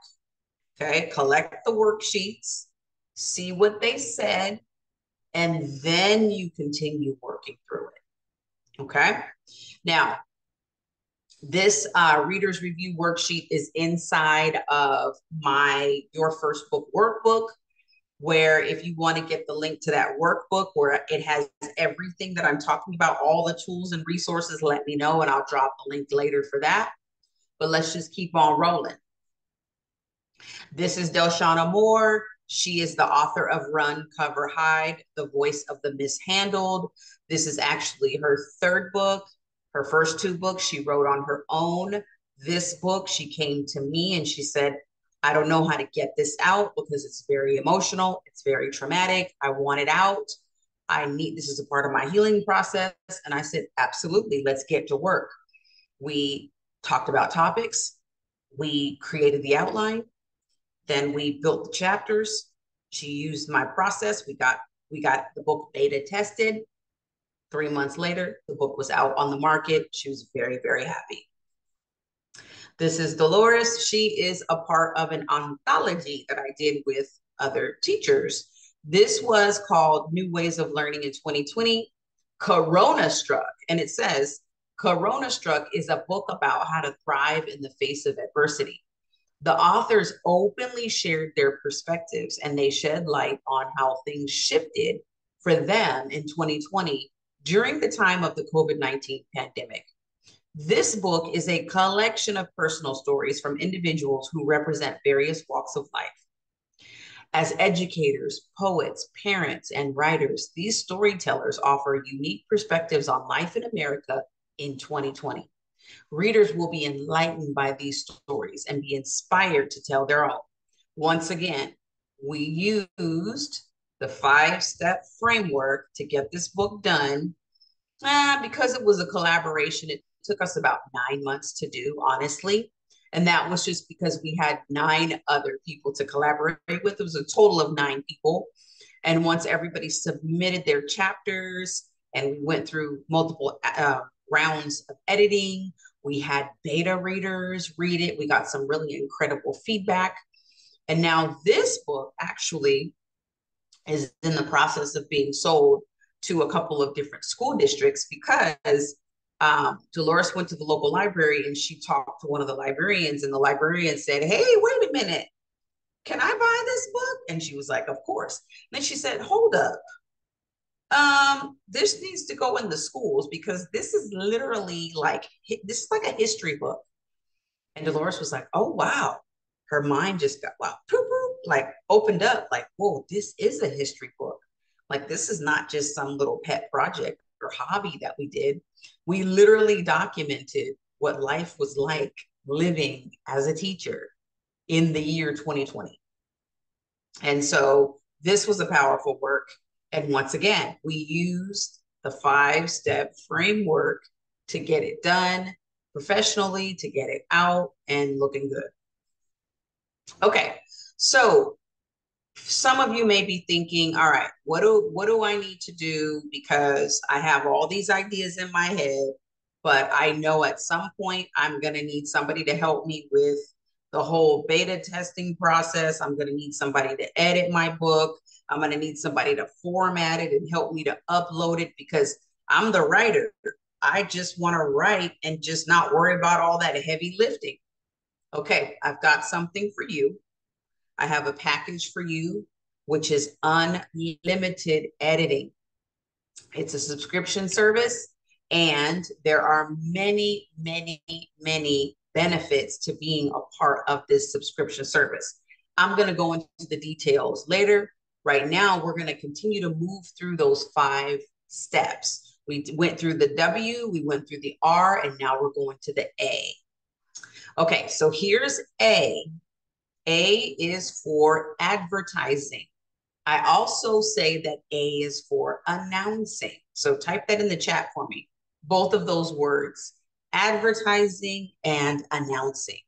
okay? Collect the worksheets, see what they said, and then you continue working through it, okay? Now, this uh, reader's review worksheet is inside of my Your First Book workbook, where if you want to get the link to that workbook where it has everything that I'm talking about, all the tools and resources, let me know and I'll drop a link later for that. But let's just keep on rolling. This is Delshana Moore. She is the author of Run, Cover, Hide, The Voice of the Mishandled. This is actually her third book. Her first two books she wrote on her own. This book, she came to me and she said, I don't know how to get this out because it's very emotional, it's very traumatic. I want it out. I need this is a part of my healing process. And I said, absolutely, let's get to work. We talked about topics, we created the outline, then we built the chapters. She used my process. We got we got the book beta tested. Three months later, the book was out on the market. She was very, very happy. This is Dolores. She is a part of an anthology that I did with other teachers. This was called New Ways of Learning in 2020, Corona Struck. And it says, Corona Struck is a book about how to thrive in the face of adversity. The authors openly shared their perspectives and they shed light on how things shifted for them in 2020 during the time of the COVID 19 pandemic. This book is a collection of personal stories from individuals who represent various walks of life. As educators, poets, parents, and writers, these storytellers offer unique perspectives on life in America in 2020. Readers will be enlightened by these stories and be inspired to tell their own. Once again, we used the five step framework to get this book done. Uh, because it was a collaboration, it took us about nine months to do, honestly. And that was just because we had nine other people to collaborate with. It was a total of nine people. And once everybody submitted their chapters and we went through multiple uh, rounds of editing, we had beta readers read it. We got some really incredible feedback. And now this book actually is in the process of being sold to a couple of different school districts because um, Dolores went to the local library and she talked to one of the librarians, and the librarian said, Hey, wait a minute. Can I buy this book? And she was like, Of course. And then she said, Hold up. Um, this needs to go in the schools because this is literally like this is like a history book. And Dolores was like, Oh wow. Her mind just got wow, like opened up, like, whoa, this is a history book. Like this is not just some little pet project hobby that we did. We literally documented what life was like living as a teacher in the year 2020. And so this was a powerful work. And once again, we used the five step framework to get it done professionally, to get it out and looking good. Okay, so some of you may be thinking, all right, what do what do I need to do because I have all these ideas in my head, but I know at some point I'm going to need somebody to help me with the whole beta testing process. I'm going to need somebody to edit my book. I'm going to need somebody to format it and help me to upload it because I'm the writer. I just want to write and just not worry about all that heavy lifting. Okay, I've got something for you. I have a package for you, which is unlimited editing. It's a subscription service And there are many, many, many benefits to being a part of this subscription service. I'm going to go into the details later. Right now, we're going to continue to move through those five steps. We went through the W, we went through the R, and now we're going to the A. Okay, so here's A. A is for advertising. I also say that A is for announcing. So type that in the chat for me. Both of those words, advertising and announcing.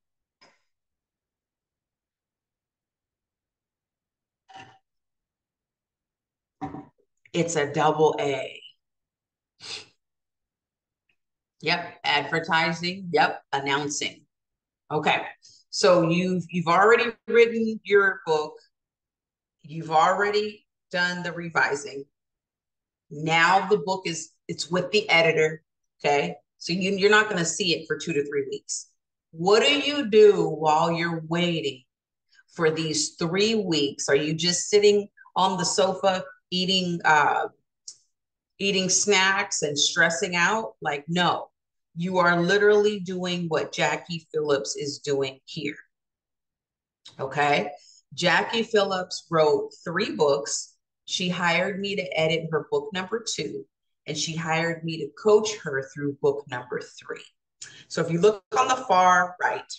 It's a double A. Yep, advertising. Yep, announcing. Okay. So you've you've already written your book. You've already done the revising. Now the book is it's with the editor. Okay. So you, you're not going to see it for two to three weeks. What do you do while you're waiting for these three weeks? Are you just sitting on the sofa eating uh, eating snacks and stressing out? Like, no, you are literally doing what Jackie Phillips is doing here. Okay. Jackie Phillips wrote three books. She hired me to edit her book number two, and she hired me to coach her through book number three. So if you look on the far right,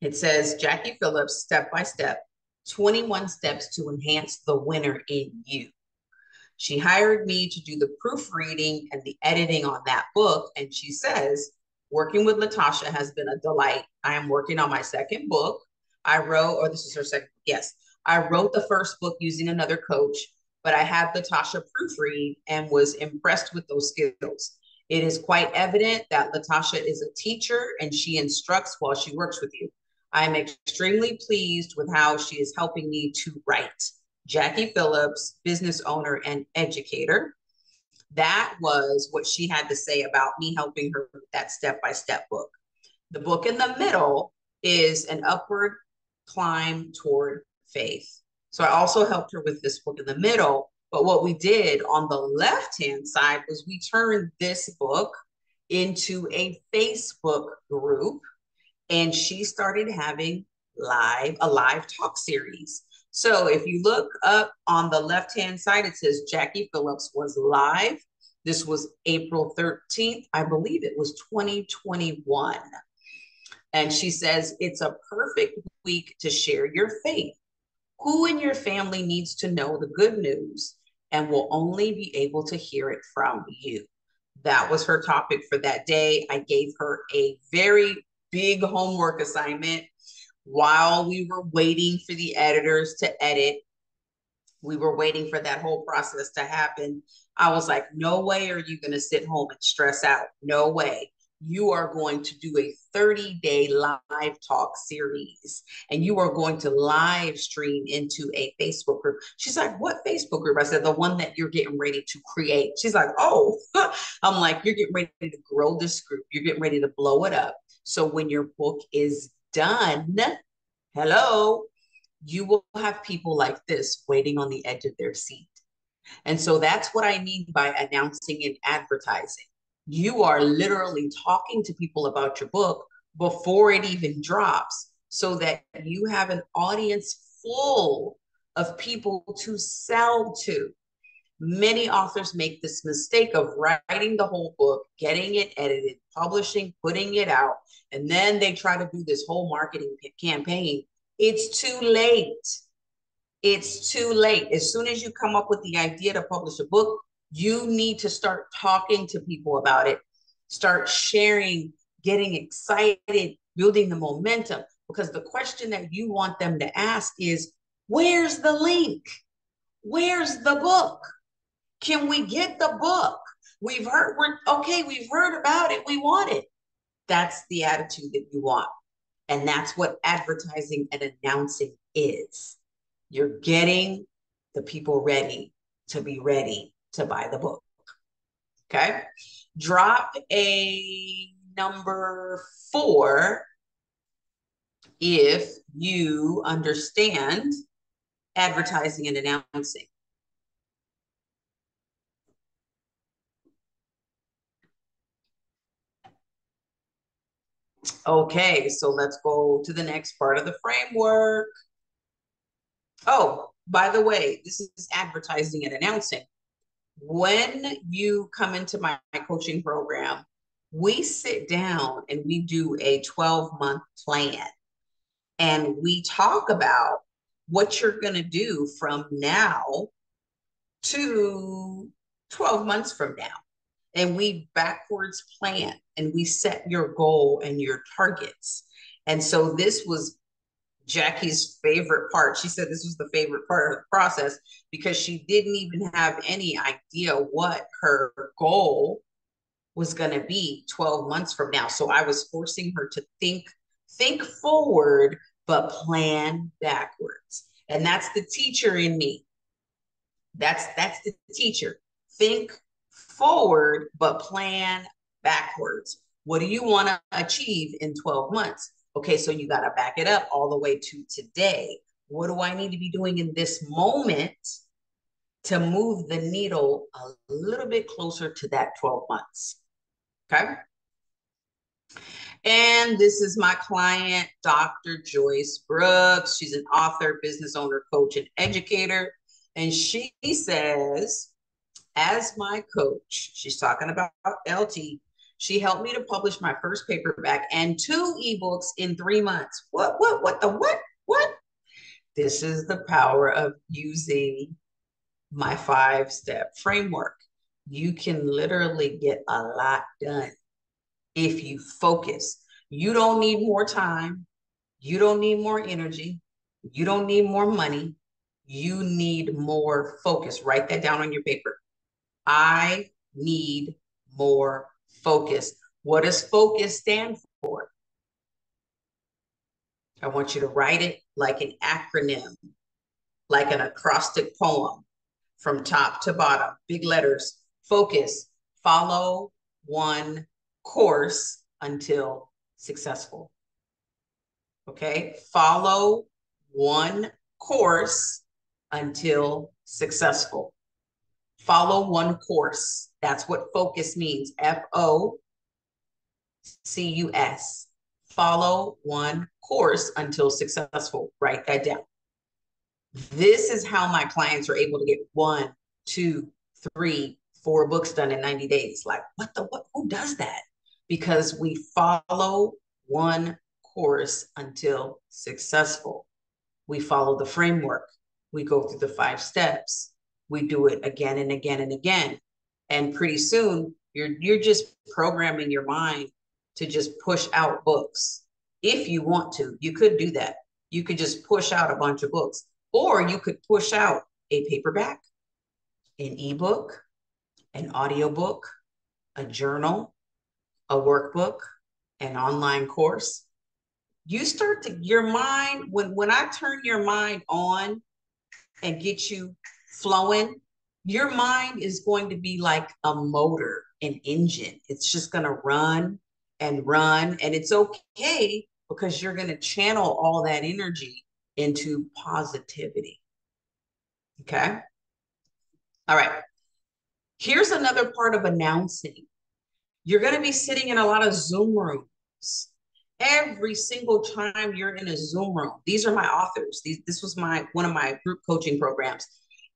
it says Jackie Phillips, step by step, 21 steps to enhance the winner in you. She hired me to do the proofreading and the editing on that book. And she says, working with Latasha has been a delight. I am working on my second book. I wrote, or this is her second, yes, I wrote the first book using another coach, but I had Latasha proofread and was impressed with those skills. It is quite evident that Latasha is a teacher and she instructs while she works with you. I am extremely pleased with how she is helping me to write. Jackie Phillips, business owner and educator. That was what she had to say about me helping her with that step by step book. The book in the middle is an upward climb toward faith. So I also helped her with this book in the middle. But what we did on the left hand side was we turned this book into a Facebook group and she started having live a live talk series so if you look up on the left hand side, it says Jackie Phillips was live. This was April 13th. I believe it was 2021. And she says, It's a perfect week to share your faith. Who in your family needs to know the good news and will only be able to hear it from you? That was her topic for that day. I gave her a very big homework assignment while we were waiting for the editors to edit, we were waiting for that whole process to happen. I was like, no way are you going to sit home and stress out. No way. You are going to do a 30 day live talk series and you are going to live stream into a Facebook group. She's like, What Facebook group? I said, The one that you're getting ready to create. She's like, Oh, [LAUGHS] I'm like, You're getting ready to grow this group. You're getting ready to blow it up. So when your book is done, hello, you will have people like this waiting on the edge of their seat. And so that's what I mean by announcing and advertising. You are literally talking to people about your book before it even drops so that you have an audience full of people to sell to. Many authors make this mistake of writing the whole book, getting it edited, publishing, putting it out, and then they try to do this whole marketing campaign. It's too late. It's too late. As soon as you come up with the idea to publish a book, you need to start talking to people about it, start sharing, getting excited, building the momentum. Because the question that you want them to ask is, Where's the link? Where's the book? Can we get the book? We've heard, we're okay, we've heard about it, we want it. That's the attitude that you want. And that's what advertising and announcing is. You're getting the people ready to be ready to buy the book. Okay. Drop a number four if you understand advertising and announcing. Okay, so let's go to the next part of the framework. Oh, by the way, this is advertising and announcing. When you come into my, coaching program, we sit down and we do a 12 month plan and we talk about what you're going to do from now to 12 months from now. And we backwards plan and we set your goal and your targets. And so this was Jackie's favorite part. She said this was the favorite part of the process because she didn't even have any idea what her goal was going to be 12 months from now. So I was forcing her to think think forward but plan backwards. And that's the teacher in me. That's that's the teacher. Think forward but plan backwards. What do you want to achieve in 12 months? Okay, so you got to back it up all the way to today. What do I need to be doing in this moment to move the needle a little bit closer to that 12 months? Okay. And this is my client, Dr. Joyce Brooks. She's an author, business owner, coach, and educator. And she says, as my coach, she's talking about LT, she helped me to publish my first paperback and two ebooks in three months. What, what, what, the what, what? This is the power of using my five step framework. You can literally get a lot done if you focus. You don't need more time. You don't need more energy. You don't need more money. You need more focus. Write that down on your paper. I need more focus. What does focus stand for? I want you to write it like an acronym, like an acrostic poem from top to bottom, big letters. Focus, follow one course until successful. Okay, follow one course until successful. Follow one course. That's what focus means. F O C U S. Follow one course until successful. Write that down. This is how my clients are able to get one, two, three, four books done in 90 days. Like, what the what? Who does that? Because we follow one course until successful. We follow the framework. We go through the five steps we do it again and again and again. And pretty soon you're you're just programming your mind to just push out books. If you want to, you could do that. You could just push out a bunch of books, or you could push out a paperback, an ebook, an audiobook, a journal, a workbook, an online course. You start to your mind when when I turn your mind on and get you flowing, your mind is going to be like a motor, an engine. It's just going to run and run. And it's okay because you're going to channel all that energy into positivity. Okay. All right. Here's another part of announcing. You're going to be sitting in a lot of Zoom rooms. Every single time you're in a Zoom room, these are my authors. These, this was my one of my group coaching programs.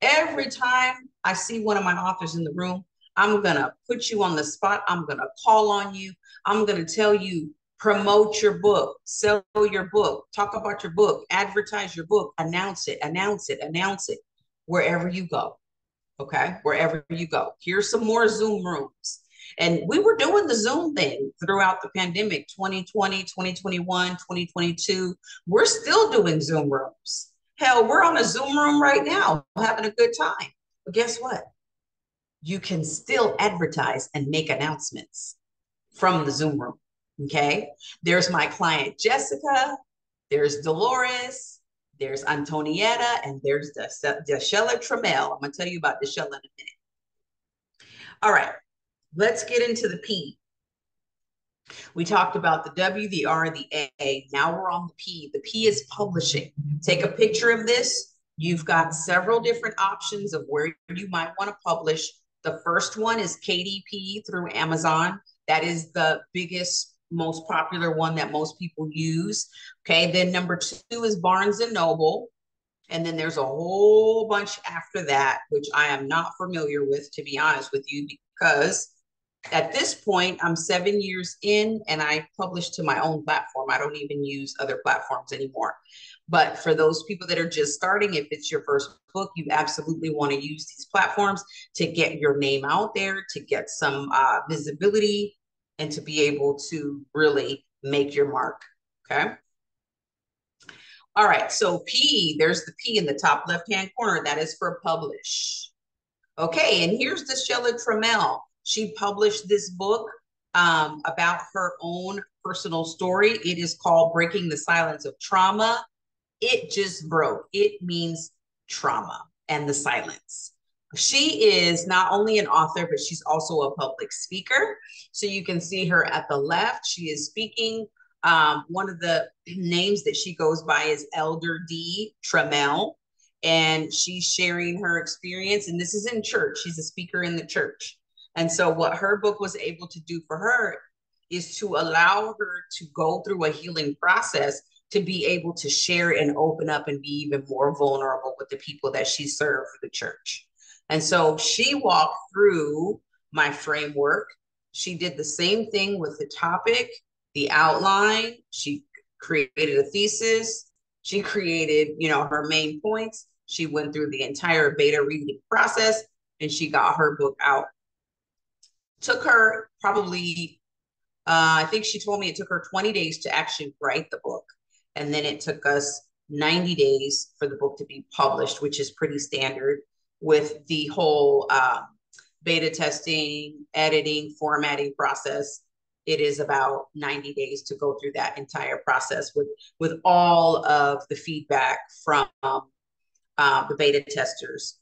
Every time I see one of my authors in the room, I'm going to put you on the spot. I'm going to call on you. I'm going to tell you, promote your book, sell your book, talk about your book, advertise your book, announce it, announce it, announce it wherever you go. Okay. Wherever you go. Here's some more Zoom rooms. And we were doing the Zoom thing throughout the pandemic 2020, 2021, 2022. We're still doing Zoom rooms. Hell, we're on a Zoom room right now having a good time. But guess what? You can still advertise and make announcements from the Zoom room. Okay. There's my client, Jessica. There's Dolores. There's Antonietta. And there's Deshella Trammell. I'm going to tell you about Deshella in a minute. All right. Let's get into the P. We talked about the W, the R, the A. Now we're on the P. The P is publishing. Take a picture of this. You've got several different options of where you might want to publish. The first one is KDP through Amazon. That is the biggest most popular one that most people use. Okay, then number two is Barnes and Noble. And then there's a whole bunch after that, which I am not familiar with, to be honest with you, because at this point, I'm seven years in and I publish to my own platform. I don't even use other platforms anymore. But for those people that are just starting, if it's your first book, you absolutely want to use these platforms to get your name out there, to get some uh, visibility, and to be able to really make your mark. Okay. All right. So P, there's the P in the top left hand corner. That is for publish. Okay. And here's DeShella Trammell. She published this book um, about her own personal story. It is called Breaking the Silence of Trauma. It just broke. It means trauma and the silence. She is not only an author, but she's also a public speaker. So you can see her at the left. She is speaking. Um, one of the [CLEARS THROAT] names that she goes by is Elder D. Trammell, and she's sharing her experience. And this is in church. She's a speaker in the church. And so, what her book was able to do for her is to allow her to go through a healing process to be able to share and open up and be even more vulnerable with the people that she served for the church. And so she walked through my framework. She did the same thing with the topic, the outline. She created a thesis. She created, you know, her main points. She went through the entire beta reading process and she got her book out. Took her probably, uh, I think she told me it took her 20 days to actually write the book. And then it took us 90 days for the book to be published, which is pretty standard with the whole uh, beta testing, editing, formatting process. It is about 90 days to go through that entire process with, with all of the feedback from uh, the beta testers.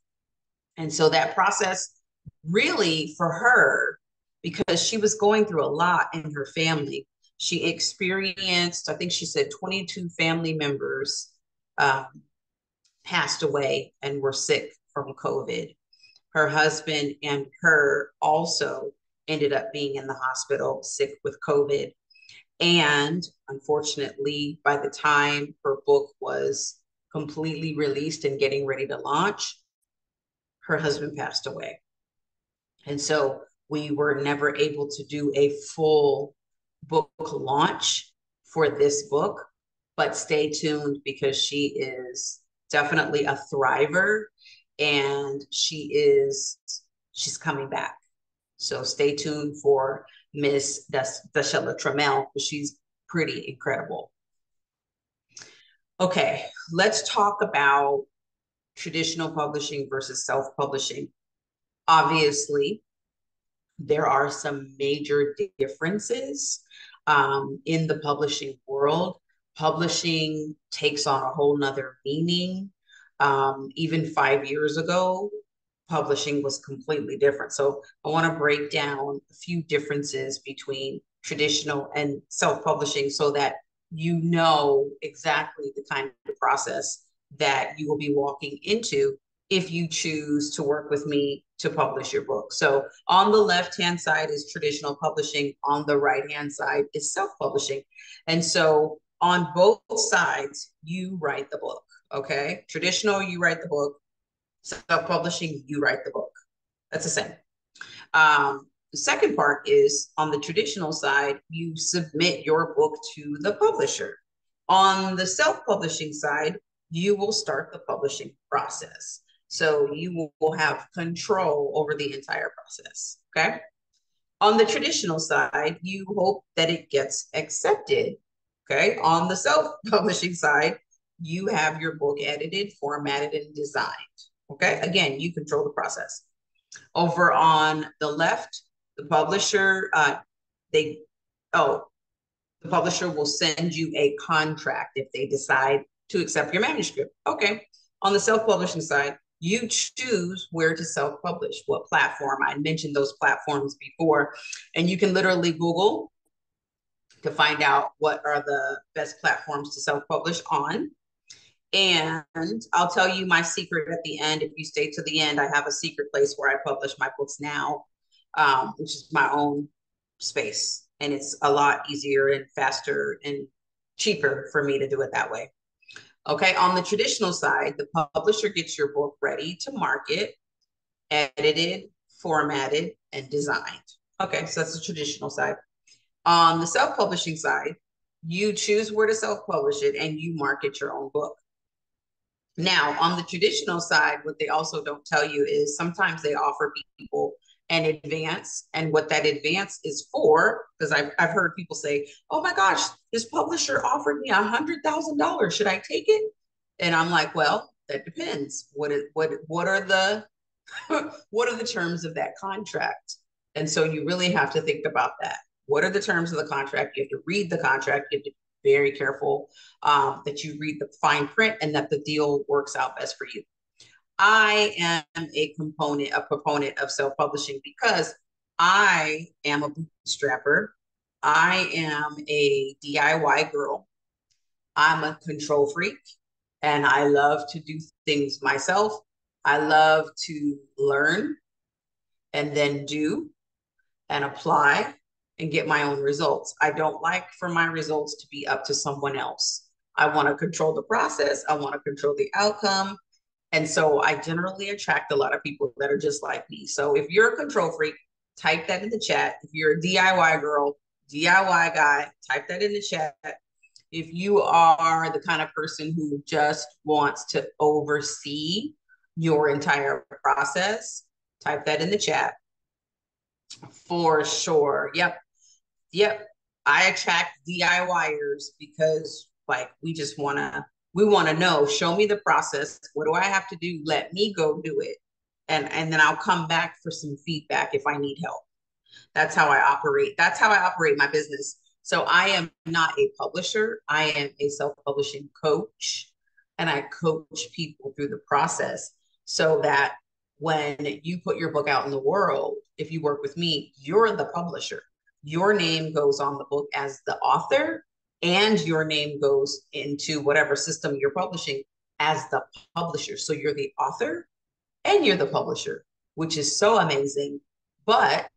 And so that process really for her, because she was going through a lot in her family, she experienced, I think she said 22 family members um, passed away and were sick from COVID. Her husband and her also ended up being in the hospital sick with COVID. And unfortunately, by the time her book was completely released and getting ready to launch, her husband passed away. And so we were never able to do a full book launch for this book, but stay tuned because she is definitely a thriver and she is she's coming back. So stay tuned for Miss DeShella Trammell, she's pretty incredible. Okay, let's talk about traditional publishing versus self-publishing. Obviously, there are some major differences um, in the publishing world. Publishing takes on a whole nother meaning. Um, even five years ago, publishing was completely different. So I want to break down a few differences between traditional and self-publishing so that you know exactly the kind of process that you will be walking into if you choose to work with me to publish your book. So on the left hand side is traditional publishing, on the right hand side is self publishing. And so on both sides, you write the book. Okay. Traditional, you write the book. Self publishing, you write the book. That's the same. Um, the second part is on the traditional side, you submit your book to the publisher. On the self publishing side, you will start the publishing process. So you will have control over the entire process. Okay. On the traditional side, you hope that it gets accepted. Okay. On the self publishing side, you have your book edited, formatted, and designed. Okay. Again, you control the process. Over on the left, the publisher, uh, they, oh, the publisher will send you a contract if they decide to accept your manuscript. Okay. On the self publishing side, you choose where to self publish, what platform. I mentioned those platforms before, and you can literally Google to find out what are the best platforms to self publish on. And I'll tell you my secret at the end. If you stay to the end, I have a secret place where I publish my books now, um, which is my own space. And it's a lot easier and faster and cheaper for me to do it that way. Okay, on the traditional side, the publisher gets your book ready to market, edited, formatted, and designed. Okay, so that's the traditional side. On the self publishing side, you choose where to self publish it and you market your own book. Now, on the traditional side, what they also don't tell you is sometimes they offer people an advance. And what that advance is for, because I've, I've heard people say, oh my gosh, this publisher offered me a $100,000. Should I take it? And I'm like, well, that depends. What is, what, what are the, [LAUGHS] what are the terms of that contract? And so you really have to think about that. What are the terms of the contract? You have to read the contract. You have to be very careful um, that you read the fine print and that the deal works out best for you. I am a component, a proponent of self-publishing because I am a bootstrapper. I am a DIY girl. I'm a control freak and I love to do things myself. I love to learn and then do and apply and get my own results. I don't like for my results to be up to someone else. I want to control the process, I want to control the outcome. And so I generally attract a lot of people that are just like me. So if you're a control freak, type that in the chat. If you're a DIY girl, DIY guy, type that in the chat. If you are the kind of person who just wants to oversee your entire process, type that in the chat. For sure. Yep. Yep. I attract DIYers because like we just want to we want to know show me the process. What do i have to do? Let me go do it. And and then i'll come back for some feedback if i need help. That's how i operate. That's how i operate my business. So i am not a publisher. I am a self-publishing coach and i coach people through the process so that when you put your book out in the world if you work with me you're the publisher. Your name goes on the book as the author and your name goes into whatever system you're publishing as the publisher. So you're the author and you're the publisher, which is so amazing. But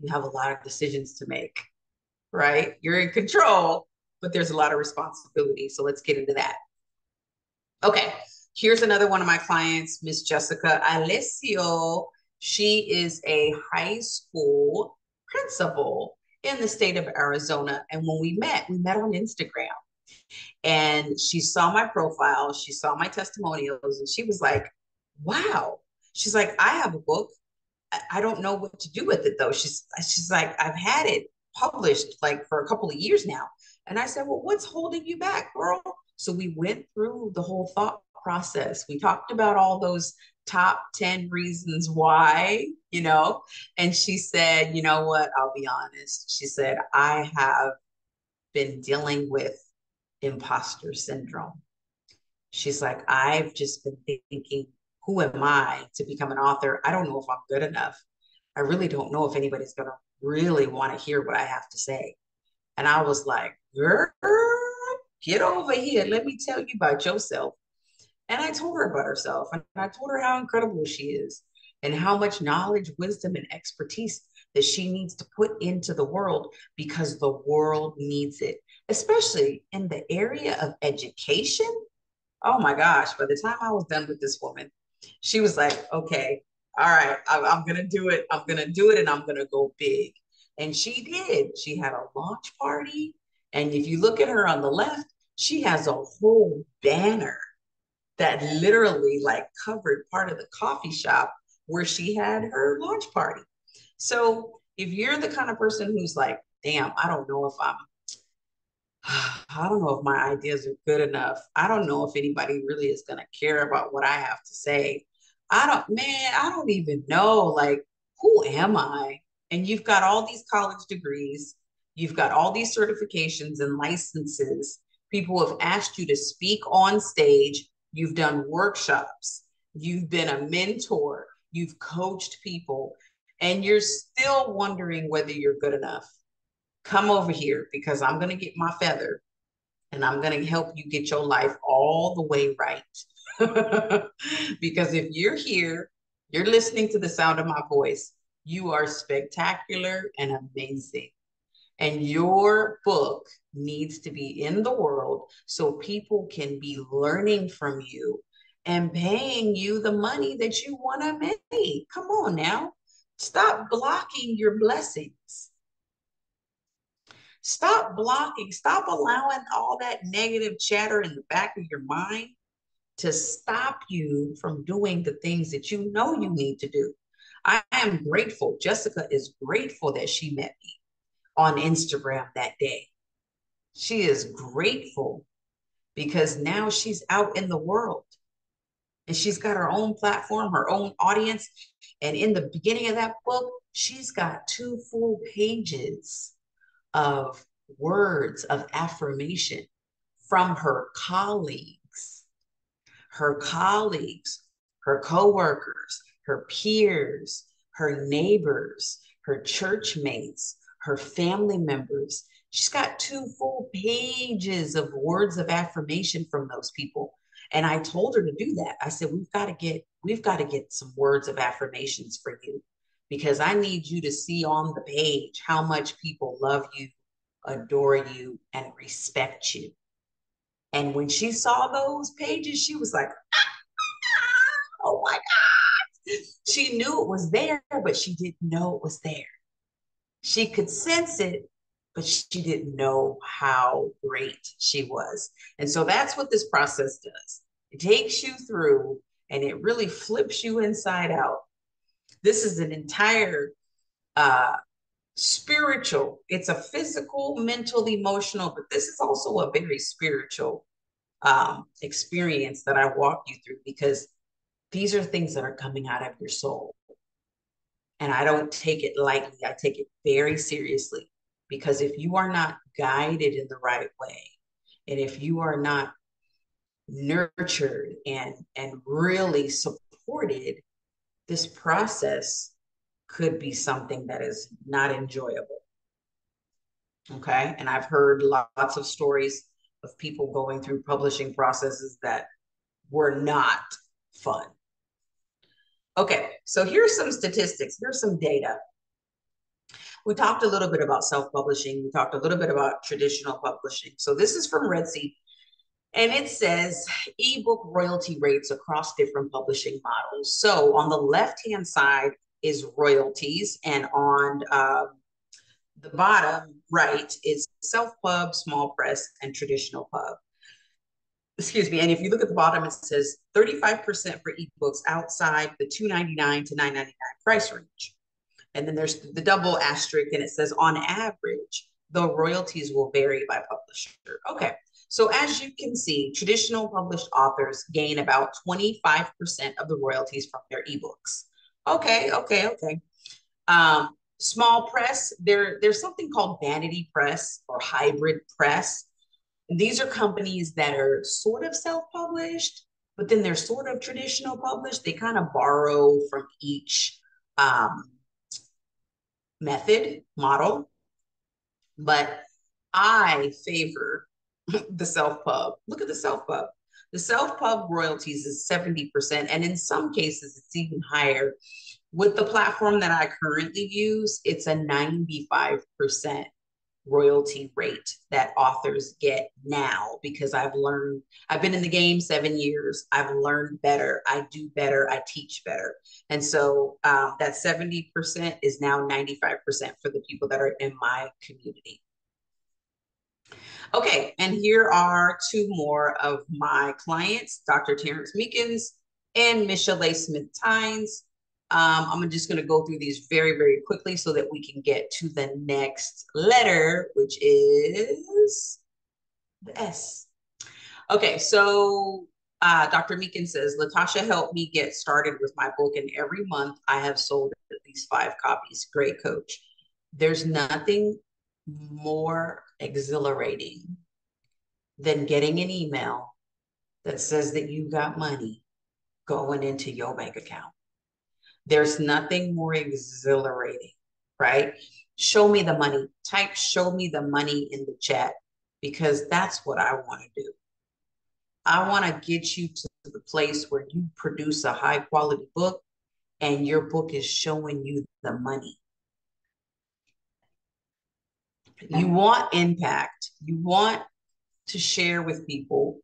you have a lot of decisions to make, right? You're in control, but there's a lot of responsibility. So let's get into that. Okay, here's another one of my clients, Miss Jessica Alessio. She is a high school principal in the state of Arizona. And when we met, we met on Instagram. And she saw my profile, she saw my testimonials, and she was like, wow. She's like, I have a book. I don't know what to do with it though. She's she's like, I've had it published like for a couple of years now. And I said, Well, what's holding you back, girl? So we went through the whole thought process. We talked about all those top 10 reasons why, you know? And she said, you know what? I'll be honest. She said, I have been dealing with imposter syndrome. She's like, I've just been thinking, who am I to become an author? I don't know if I'm good enough. I really don't know if anybody's going to really want to hear what I have to say. And I was like, girl, get over here. Let me tell you about yourself. And I told her about herself and I told her how incredible she is and how much knowledge, wisdom, and expertise that she needs to put into the world because the world needs it, especially in the area of education. Oh my gosh, by the time I was done with this woman, she was like, okay, all right, I, I'm going to do it. I'm going to do it and I'm going to go big. And she did. She had a launch party. And if you look at her on the left, she has a whole banner that literally like covered part of the coffee shop where she had her launch party. So if you're the kind of person who's like, damn, I don't know if I'm I don't know if my ideas are good enough. I don't know if anybody really is going to care about what I have to say. I don't, man, I don't even know. Like, who am I? And you've got all these college degrees, you've got all these certifications and licenses. People have asked you to speak on stage you've done workshops, you've been a mentor, you've coached people, and you're still wondering whether you're good enough, come over here because I'm going to get my feather and I'm going to help you get your life all the way right. [LAUGHS] because if you're here, you're listening to the sound of my voice, you are spectacular and amazing. And your book needs to be in the world so people can be learning from you and paying you the money that you want to make. Come on now. Stop blocking your blessings. Stop blocking. Stop allowing all that negative chatter in the back of your mind to stop you from doing the things that you know you need to do. I am grateful. Jessica is grateful that she met me on Instagram that day. She is grateful because now she's out in the world and she's got her own platform, her own audience. And in the beginning of that book, she's got two full pages of words of affirmation from her colleagues, her colleagues, her coworkers, her peers, her neighbors, her church mates, her family members. She's got two full pages of words of affirmation from those people. And I told her to do that. I said, we've got to get, we've got to get some words of affirmations for you because I need you to see on the page how much people love you, adore you, and respect you. And when she saw those pages, she was like, oh my God. She knew it was there, but she didn't know it was there. She could sense it, but she didn't know how great she was. And so that's what this process does it takes you through and it really flips you inside out. This is an entire uh, spiritual, it's a physical, mental, emotional, but this is also a very spiritual um, experience that I walk you through because these are things that are coming out of your soul. And I don't take it lightly, I take it very seriously because if you are not guided in the right way, and if you are not nurtured and and really supported, this process could be something that is not enjoyable. Okay. And I've heard lots of stories of people going through publishing processes that were not fun. Okay, so here's some statistics, here's some data. We talked a little bit about self-publishing. We talked a little bit about traditional publishing. So this is from Reedsy, and it says ebook royalty rates across different publishing models. So on the left-hand side is royalties, and on uh, the bottom right is self-pub, small press, and traditional pub excuse me. And if you look at the bottom, it says 35% for ebooks outside the 299 to 999 price range. And then there's the double asterisk, and it says on average, the royalties will vary by publisher. Okay. So as you can see, traditional published authors gain about 25% of the royalties from their ebooks. Okay, okay, okay. Um, small press, there, there's something called vanity press or hybrid press these are companies that are sort of self-published, but then they're sort of traditional published. They kind of borrow from each um, method model. But I favor [LAUGHS] the self-pub. Look at the self-pub. The self-pub royalties is 70%, and in some cases, it's even higher. With the platform that I currently use, it's a 95% royalty rate that authors get now because I've learned, I've been in the game seven years. I've learned better. I do better. I teach better. And so um, that 70% is now 95% for the people that are in my community. Okay, and here are two more of my clients, Dr. Terrence Meekins and Michelle Smith Tynes. Um, I'm just going to go through these very, very quickly so that we can get to the next letter, which is the S. Okay, so uh, Dr. Meekin says, Latasha helped me get started with my book, and every month I have sold at least five copies. Great coach. There's nothing more exhilarating than getting an email that says that you got money going into your bank account. There's nothing more exhilarating, right? Show me the money. Type show me the money in the chat because that's what I want to do. I want to get you to the place where you produce a high quality book and your book is showing you the money. You want impact. You want to share with people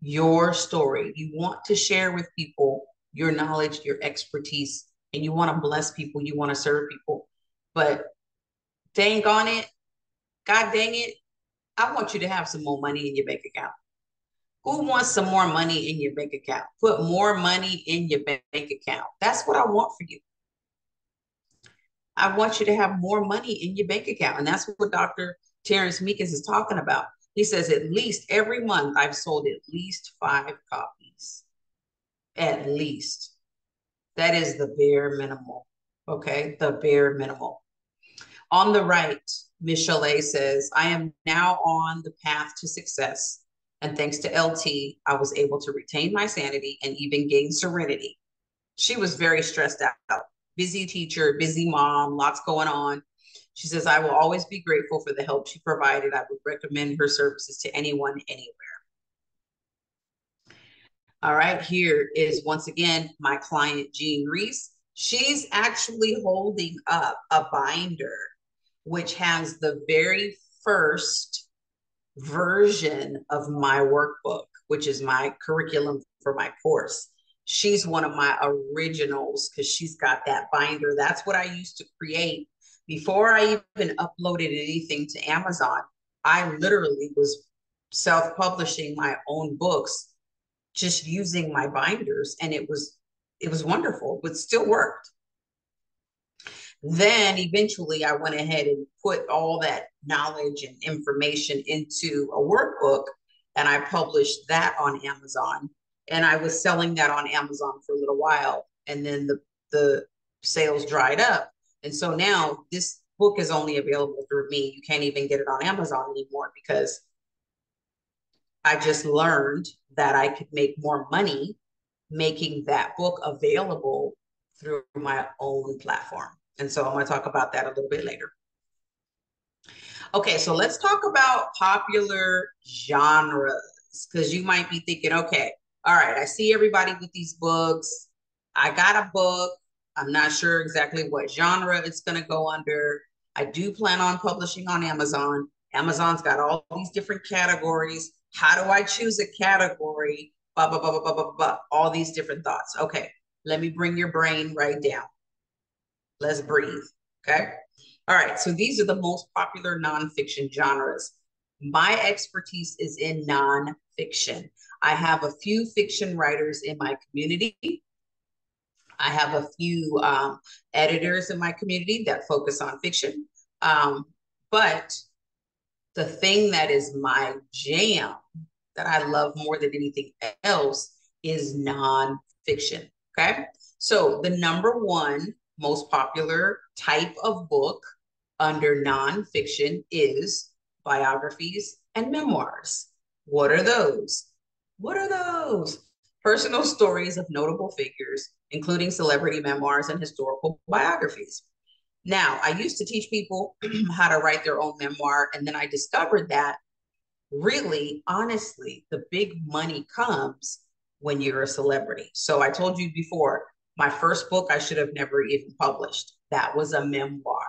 your story. You want to share with people your knowledge, your expertise, and you want to bless people. You want to serve people. But dang on it, God dang it, I want you to have some more money in your bank account. Who wants some more money in your bank account? Put more money in your bank account. That's what I want for you. I want you to have more money in your bank account. And that's what Dr. Terrence Meekins is talking about. He says at least every month I've sold at least five copies. At least. That is the bare minimal. Okay. The bare minimal. On the right, Michelle says, I am now on the path to success. And thanks to LT, I was able to retain my sanity and even gain serenity. She was very stressed out busy teacher, busy mom, lots going on. She says, I will always be grateful for the help she provided. I would recommend her services to anyone, anywhere. All right, here is once again my client, Jean Reese. She's actually holding up a binder which has the very first version of my workbook, which is my curriculum for my course she's one of my originals because she's got that binder. That's what I used to create before I even uploaded anything to Amazon. I literally was self publishing my own books just using my binders and it was it was wonderful but still worked. Then eventually i went ahead and put all that knowledge and information into a workbook and i published that on amazon. And I was selling that on Amazon for a little while, and then the the sales dried up, and so now this book is only available through me. You can't even get it on Amazon anymore because I just learned that I could make more money making that book available through my own platform. And so I'm going to talk about that a little bit later. Okay, so let's talk about popular genres because you might be thinking, okay, all right, I see everybody with these books. I got a book. I'm not sure exactly what genre it's going to go under. I do plan on publishing on Amazon. Amazon's got all these different categories. How do I choose a category? Blah, blah, blah, blah, blah, blah, blah. All these different thoughts. Okay, let me bring your brain right down. Let's breathe. Okay. All right. So these are the most popular nonfiction genres. My expertise is in nonfiction. I have a few fiction writers in my community. I have a few um, editors in my community that focus on fiction. Um, but the thing that is my jam that I love more than anything else is nonfiction. Okay. So the number one most popular type of book under nonfiction is biographies and memoirs. What are those? What are those? Personal stories of notable figures, including celebrity memoirs and historical biographies. Now, I used to teach people [CLEARS THROAT] how to write their own memoir, and then I discovered that really, honestly, the big money comes when you're a celebrity. So I told you before, my first book I should have never even published. That was a memoir.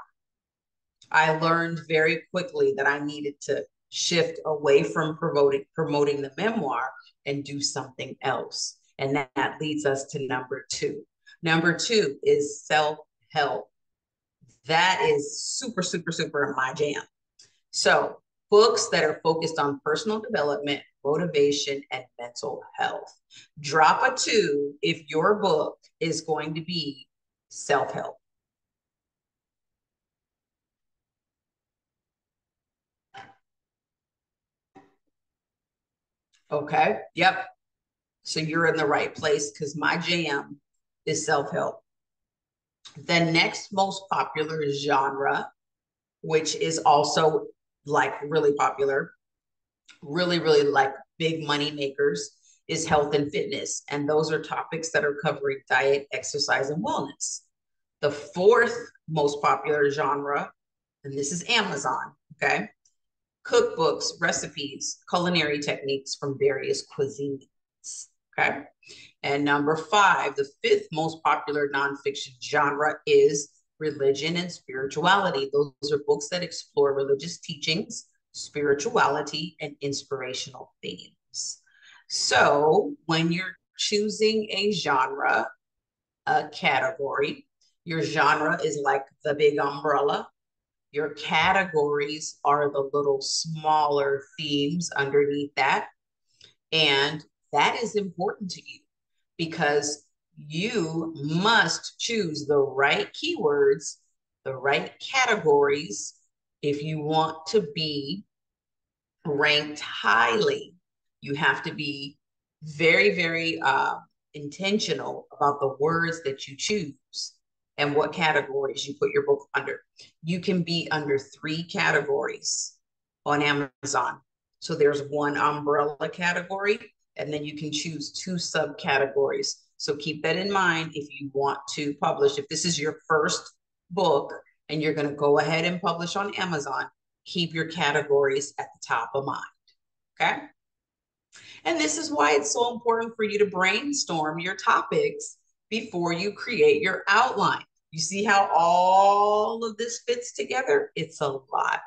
I learned very quickly that I needed to shift away from promoting promoting the memoir and do something else. And that, that leads us to number two. Number two is self help. That is super, super, super my jam. So, books that are focused on personal development, motivation, and mental health. Drop a two if your book is going to be self help. Okay. Yep. So you're in the right place because my jam is self help. The next most popular genre, which is also like really popular, really, really like big money makers, is health and fitness. And those are topics that are covering diet, exercise, and wellness. The fourth most popular genre, and this is Amazon, okay, cookbooks, recipes, culinary techniques from various cuisines. Okay. And number five, the fifth most popular nonfiction genre is religion and spirituality. Those are books that explore religious teachings, spirituality, and inspirational themes. So when you're choosing a genre, a category, your genre is like the big umbrella. Your categories are the little smaller themes underneath that. And that is important to you because you must choose the right keywords, the right categories if you want to be ranked highly. You have to be very, very uh, intentional about the words that you choose and what categories you put your book under. You can be under three categories on Amazon. So there's one umbrella category, and then you can choose two subcategories. So keep that in mind if you want to publish. If this is your first book and you're going to go ahead and publish on Amazon, keep your categories at the top of mind. Okay. And this is why it's so important for you to brainstorm your topics before you create your outline. You see how all of this fits together? It's a lot.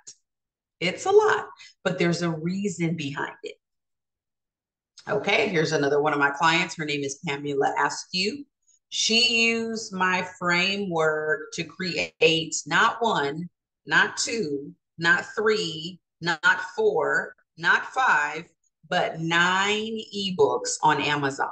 It's a lot, but there's a reason behind it. Okay, here's another one of my clients. Her name is Pamela Askew. She used my framework to create not one, not two, not three, not four, not five, but nine ebooks on Amazon.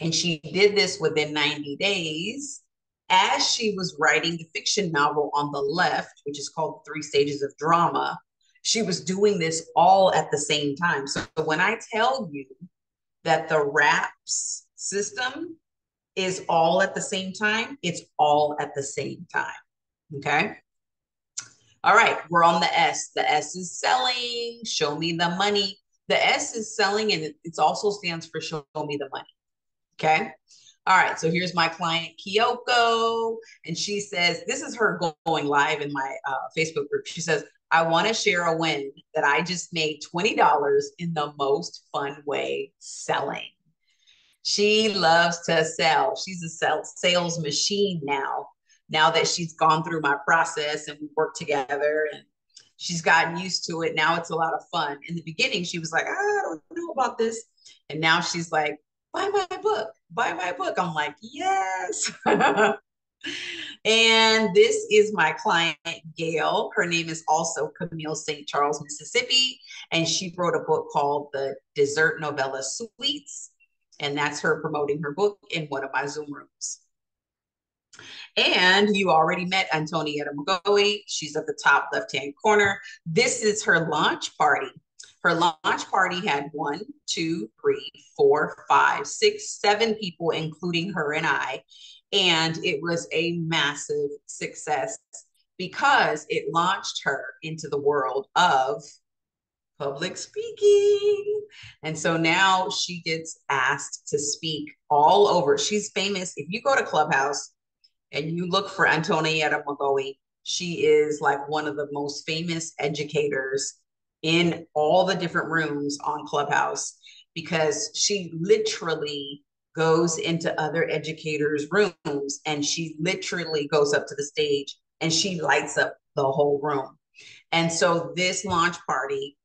And she did this within 90 days as she was writing the fiction novel on the left, which is called Three Stages of Drama. She was doing this all at the same time. So when I tell you that the WRAPS system is all at the same time, it's all at the same time. Okay. All right, we're on the S. The S is selling, show me the money. The S is selling and it also stands for show me the money. Okay. All right. So here's my client, Kyoko. And she says, This is her going live in my uh, Facebook group. She says, I want to share a win that I just made $20 in the most fun way selling. She loves to sell. She's a sales machine now. Now that she's gone through my process and we work together and she's gotten used to it. Now it's a lot of fun. In the beginning, she was like, I don't know about this. And now she's like, buy my book, buy my book. I'm like, yes. [LAUGHS] and this is my client, Gail. Her name is also Camille St. Charles, Mississippi. And she wrote a book called The Dessert Novella Suites. And that's her promoting her book in one of my Zoom rooms. And you already met Antonietta Magoe. She's at the top left hand corner. This is her launch party. Her launch party had one, two, three, four, five, six, seven people, including her and I. And it was a massive success because it launched her into the world of public speaking. And so now she gets asked to speak all over. She's famous. If you go to Clubhouse, and you look for Antonietta Magoe, she is like one of the most famous educators in all the different rooms on Clubhouse because she literally goes into other educators' rooms and she literally goes up to the stage and she lights up the whole room. And so this launch party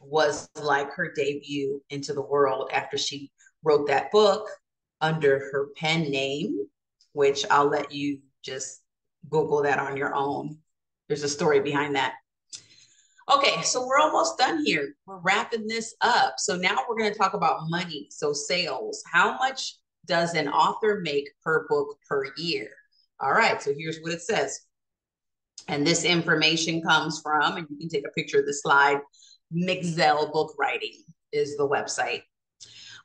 was like her debut into the world after she wrote that book under her pen name which I'll let you just Google that on your own. There's a story behind that. Okay, so we're almost done here. We're wrapping this up. So now we're going to talk about money. So sales. How much does an author make per book per year? All right, so here's what it says. And this information comes from, and you can take a picture of the slide, Mixzell Book Writing is the website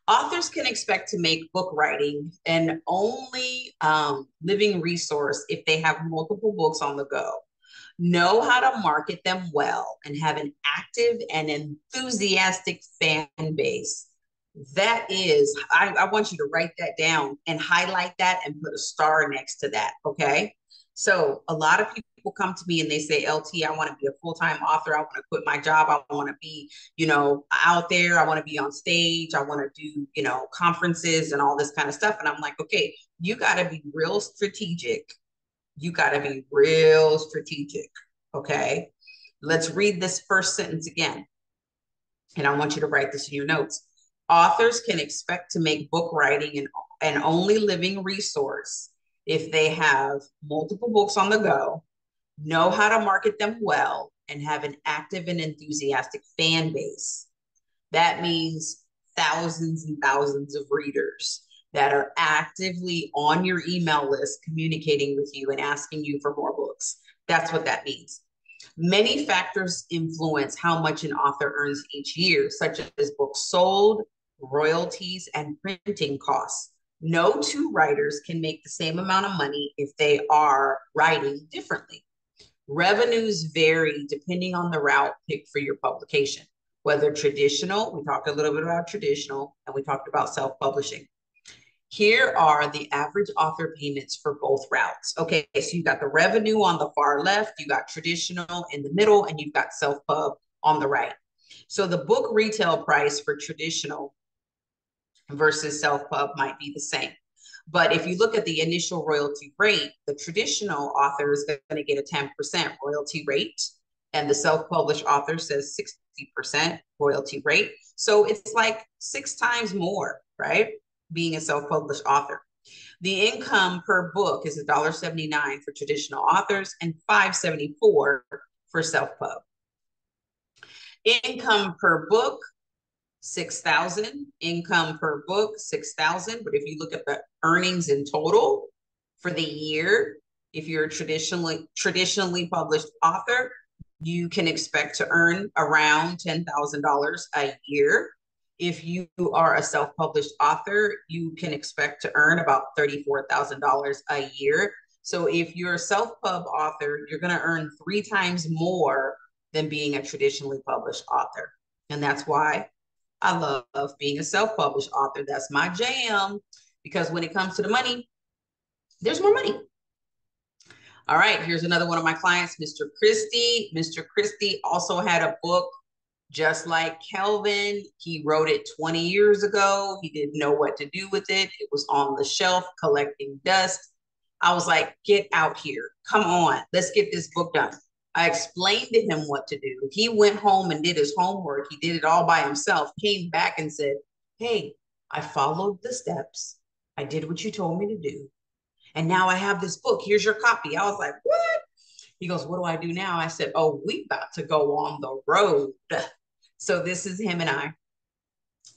authors can expect to make book writing an only um, living resource if they have multiple books on the go know how to market them well and have an active and enthusiastic fan base that is I, I want you to write that down and highlight that and put a star next to that okay so a lot of people come to me and they say, LT, I want to be a full time author. I want to quit my job. I want to be, you know, out there. I want to be on stage. I want to do, you know, conferences and all this kind of stuff. And I'm like, okay, you got to be real strategic you got to be real strategic. Okay. Let's read this first sentence again. And I want you to write this in your notes. Authors can expect to make book writing an, an only living resource if they have multiple books on the go, know how to market them well, and have an active and enthusiastic fan base. That means thousands and thousands of readers that are actively on your email list communicating with you and asking you for more books. That's what that means. Many factors influence how much an author earns each year, such as books sold, royalties, and printing costs. No two writers can make the same amount of money if they are writing differently. Revenues vary depending on the route picked for your publication, whether traditional, we talked a little bit about traditional, and we talked about self publishing. Here are the average author payments for both routes. Okay, so you've got the revenue on the far left, you got traditional in the middle, and you've got self pub on the right. So the book retail price for traditional versus self pub might be the same. But if you look at the initial royalty rate, the traditional author is going to get a 10% royalty rate, and the self published author says 60% royalty rate. So it's like six times more, right? Being a self-published author. The income per book is $1.79 for traditional authors and $5.74 for self-pub. Income per book, 6,000. Income per book, 6,000. But if you look at the earnings in total for the year, if you're a traditionally traditionally published author, you can expect to earn around $10,000 a year if you are a self-published author, you can expect to earn about $34,000 a year. So if you're a self-pub author, you're going to earn three times more than being a traditionally published author. And that's why I love being a self-published author. That's my jam because when it comes to the money, there's more money. All right, here's another one of my clients, Mr. Christie. Mr. Christie also had a book just like Kelvin, he wrote it 20 years ago. He didn't know what to do with it. It was on the shelf collecting dust. I was like, get out here. Come on, let's get this book done. I explained to him what to do. He went home and did his homework. He did it all by himself, came back and said, Hey, I followed the steps. I did what you told me to do. And now I have this book. Here's your copy. I was like, What? He goes, What do I do now? I said, Oh, we about to go on the road. So this is him and I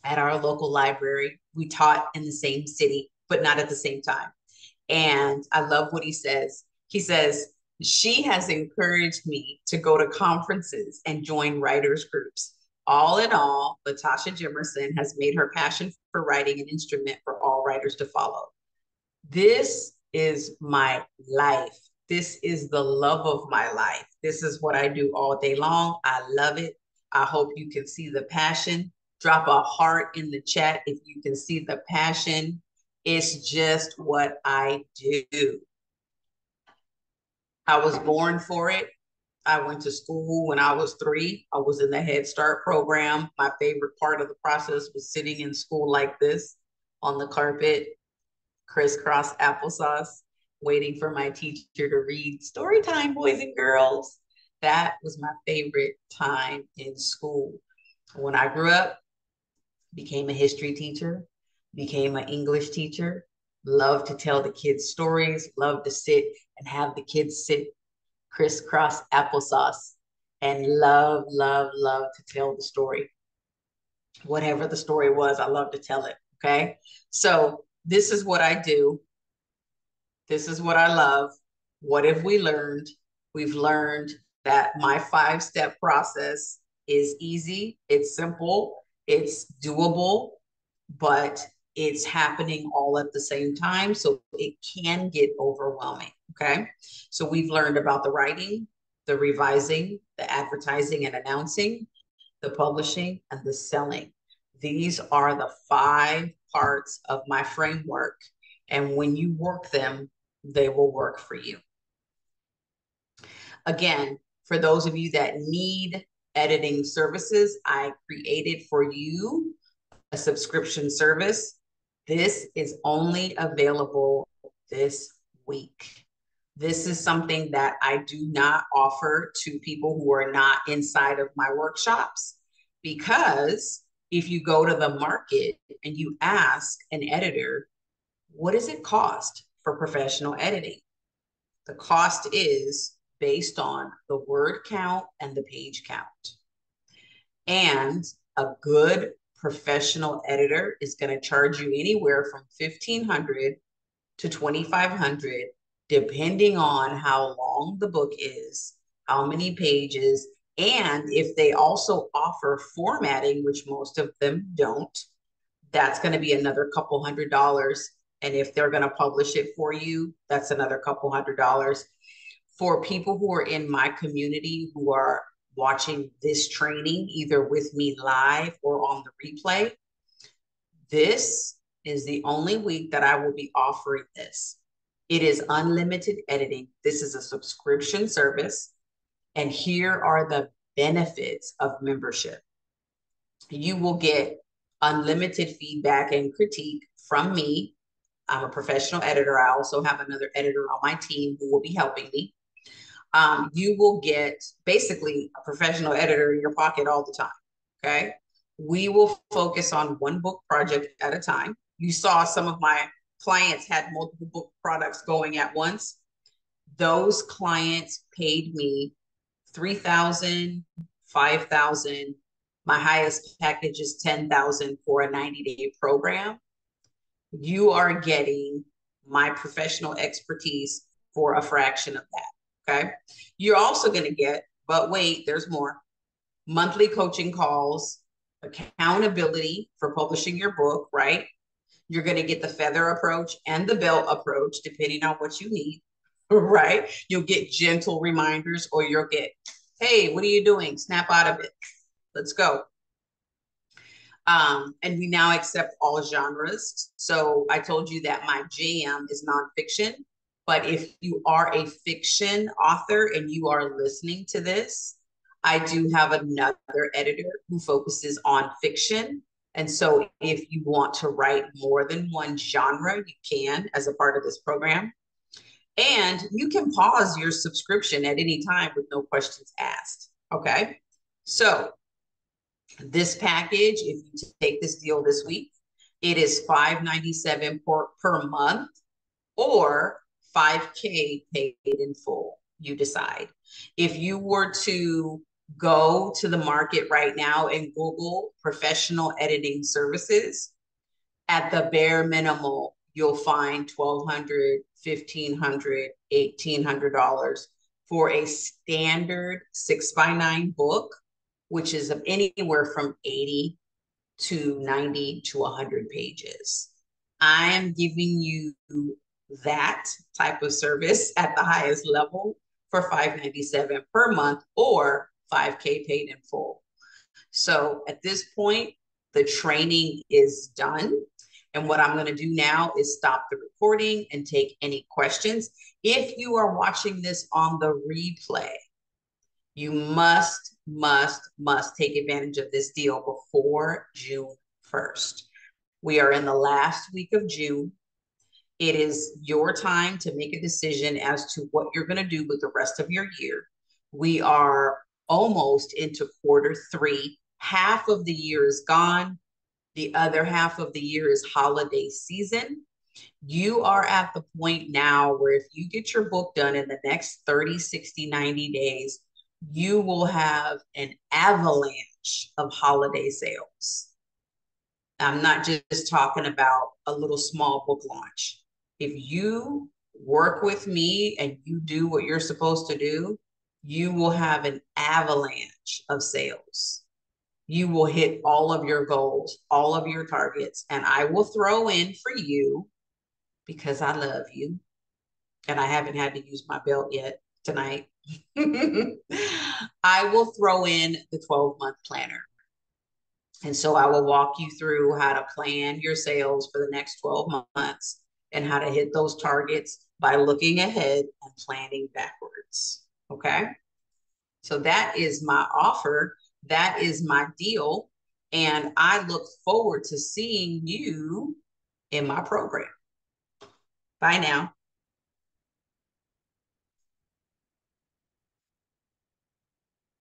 at our local library. We taught in the same city, but not at the same time. And I love what he says. He says, she has encouraged me to go to conferences and join writers groups. All in all, Latasha Jimerson has made her passion for writing an instrument for all writers to follow. This is my life. This is the love of my life. This is what I do all day long. I love it. I hope you can see the passion. Drop a heart in the chat if you can see the passion. It's just what I do. I was born for it. I went to school when I was three. I was in the Head Start program. My favorite part of the process was sitting in school like this on the carpet, crisscross applesauce, waiting for my teacher to read story time, boys and girls that was my favorite time in school. When I grew up, became a history teacher, became an English teacher, loved to tell the kids stories, loved to sit and have the kids sit crisscross applesauce and love, love, love to tell the story. Whatever the story was, I love to tell it. Okay. So this is what I do. This is what I love. What have we learned? We've learned that my five step process is easy, it's simple, it's doable, but it's happening all at the same time. So it can get overwhelming. Okay. So we've learned about the writing, the revising, the advertising and announcing, the publishing, and the selling. These are the five parts of my framework. And when you work them, they will work for you. Again, for those of you that need editing services, I created for you a subscription service. This is only available this week. This is something that I do not offer to people who are not inside of my workshops because if you go to the market and you ask an editor, what does it cost for professional editing? The cost is based on the word count and the page count. And a good professional editor is going to charge you anywhere from 1500 to 2500 depending on how long the book is, how many pages, and if they also offer formatting, which most of them don't, that's going to be another couple hundred dollars. And if they're going to publish it for you, that's another couple hundred dollars. For people who are in my community who are watching this training, either with me live or on the replay, this is the only week that I will be offering this. It is unlimited editing. This is a subscription service. And here are the benefits of membership. You will get unlimited feedback and critique from me. I'm a professional editor. I also have another editor on my team who will be helping me. Um, you will get basically a professional editor in your pocket all the time. Okay. We will focus on one book project at a time. You saw some of my clients had multiple book products going at once. Those clients paid me 3000 5000 my highest package is 10000 for a 90 day program you are getting my professional expertise for a fraction of that okay you're also going to get but wait there's more monthly coaching calls accountability for publishing your book right you're going to get the feather approach and the belt approach depending on what you need [LAUGHS] right? You'll get gentle reminders or you'll get, hey, what are you doing? Snap out of it. Let's go. Um, and we now accept all genres. So I told you that my jam is nonfiction. But if you are a fiction author and you are listening to this, I do have another editor who focuses on fiction. And so if you want to write more than one genre, you can as a part of this program. And you can pause your subscription at any time with no questions asked. Okay. So this package, if you take this deal this week, it is 597 per, per month or 5K paid in full. You decide. If you were to go to the market right now and Google professional editing services, at the bare minimum, you'll find 1200 1500 $1,800 for a standard six by nine book, which is of anywhere from 80 to 90 to 100 pages. I am giving you that type of service at the highest level for 597 per month or 5k paid in full. So at this point, the training is done. And what I'm going to do now is stop the recording and take any questions. If you are watching this on the replay, you must, must, must take advantage of this deal before June 1st. We are in the last week of June. It is your time to make a decision as to what you're going to do with the rest of your year. We are almost into quarter three. Half of the year is gone. The other half of the year is holiday season. You are at the point now where if you get your book done in the next 30, 60, 90 days, you will have an avalanche of holiday sales. I'm not just talking about a little small book launch. If you work with me and you do what you're supposed to do, you will have an avalanche of sales you will hit all of your goals, all of your targets. And I will throw in for you because I love you. And I haven't had to use my belt yet tonight. [LAUGHS] I will throw in the 12 month planner. And so I will walk you through how to plan your sales for the next 12 months and how to hit those targets by looking ahead and planning backwards. Okay. So that is my offer that is my deal. And I look forward to seeing you in my program. Bye now.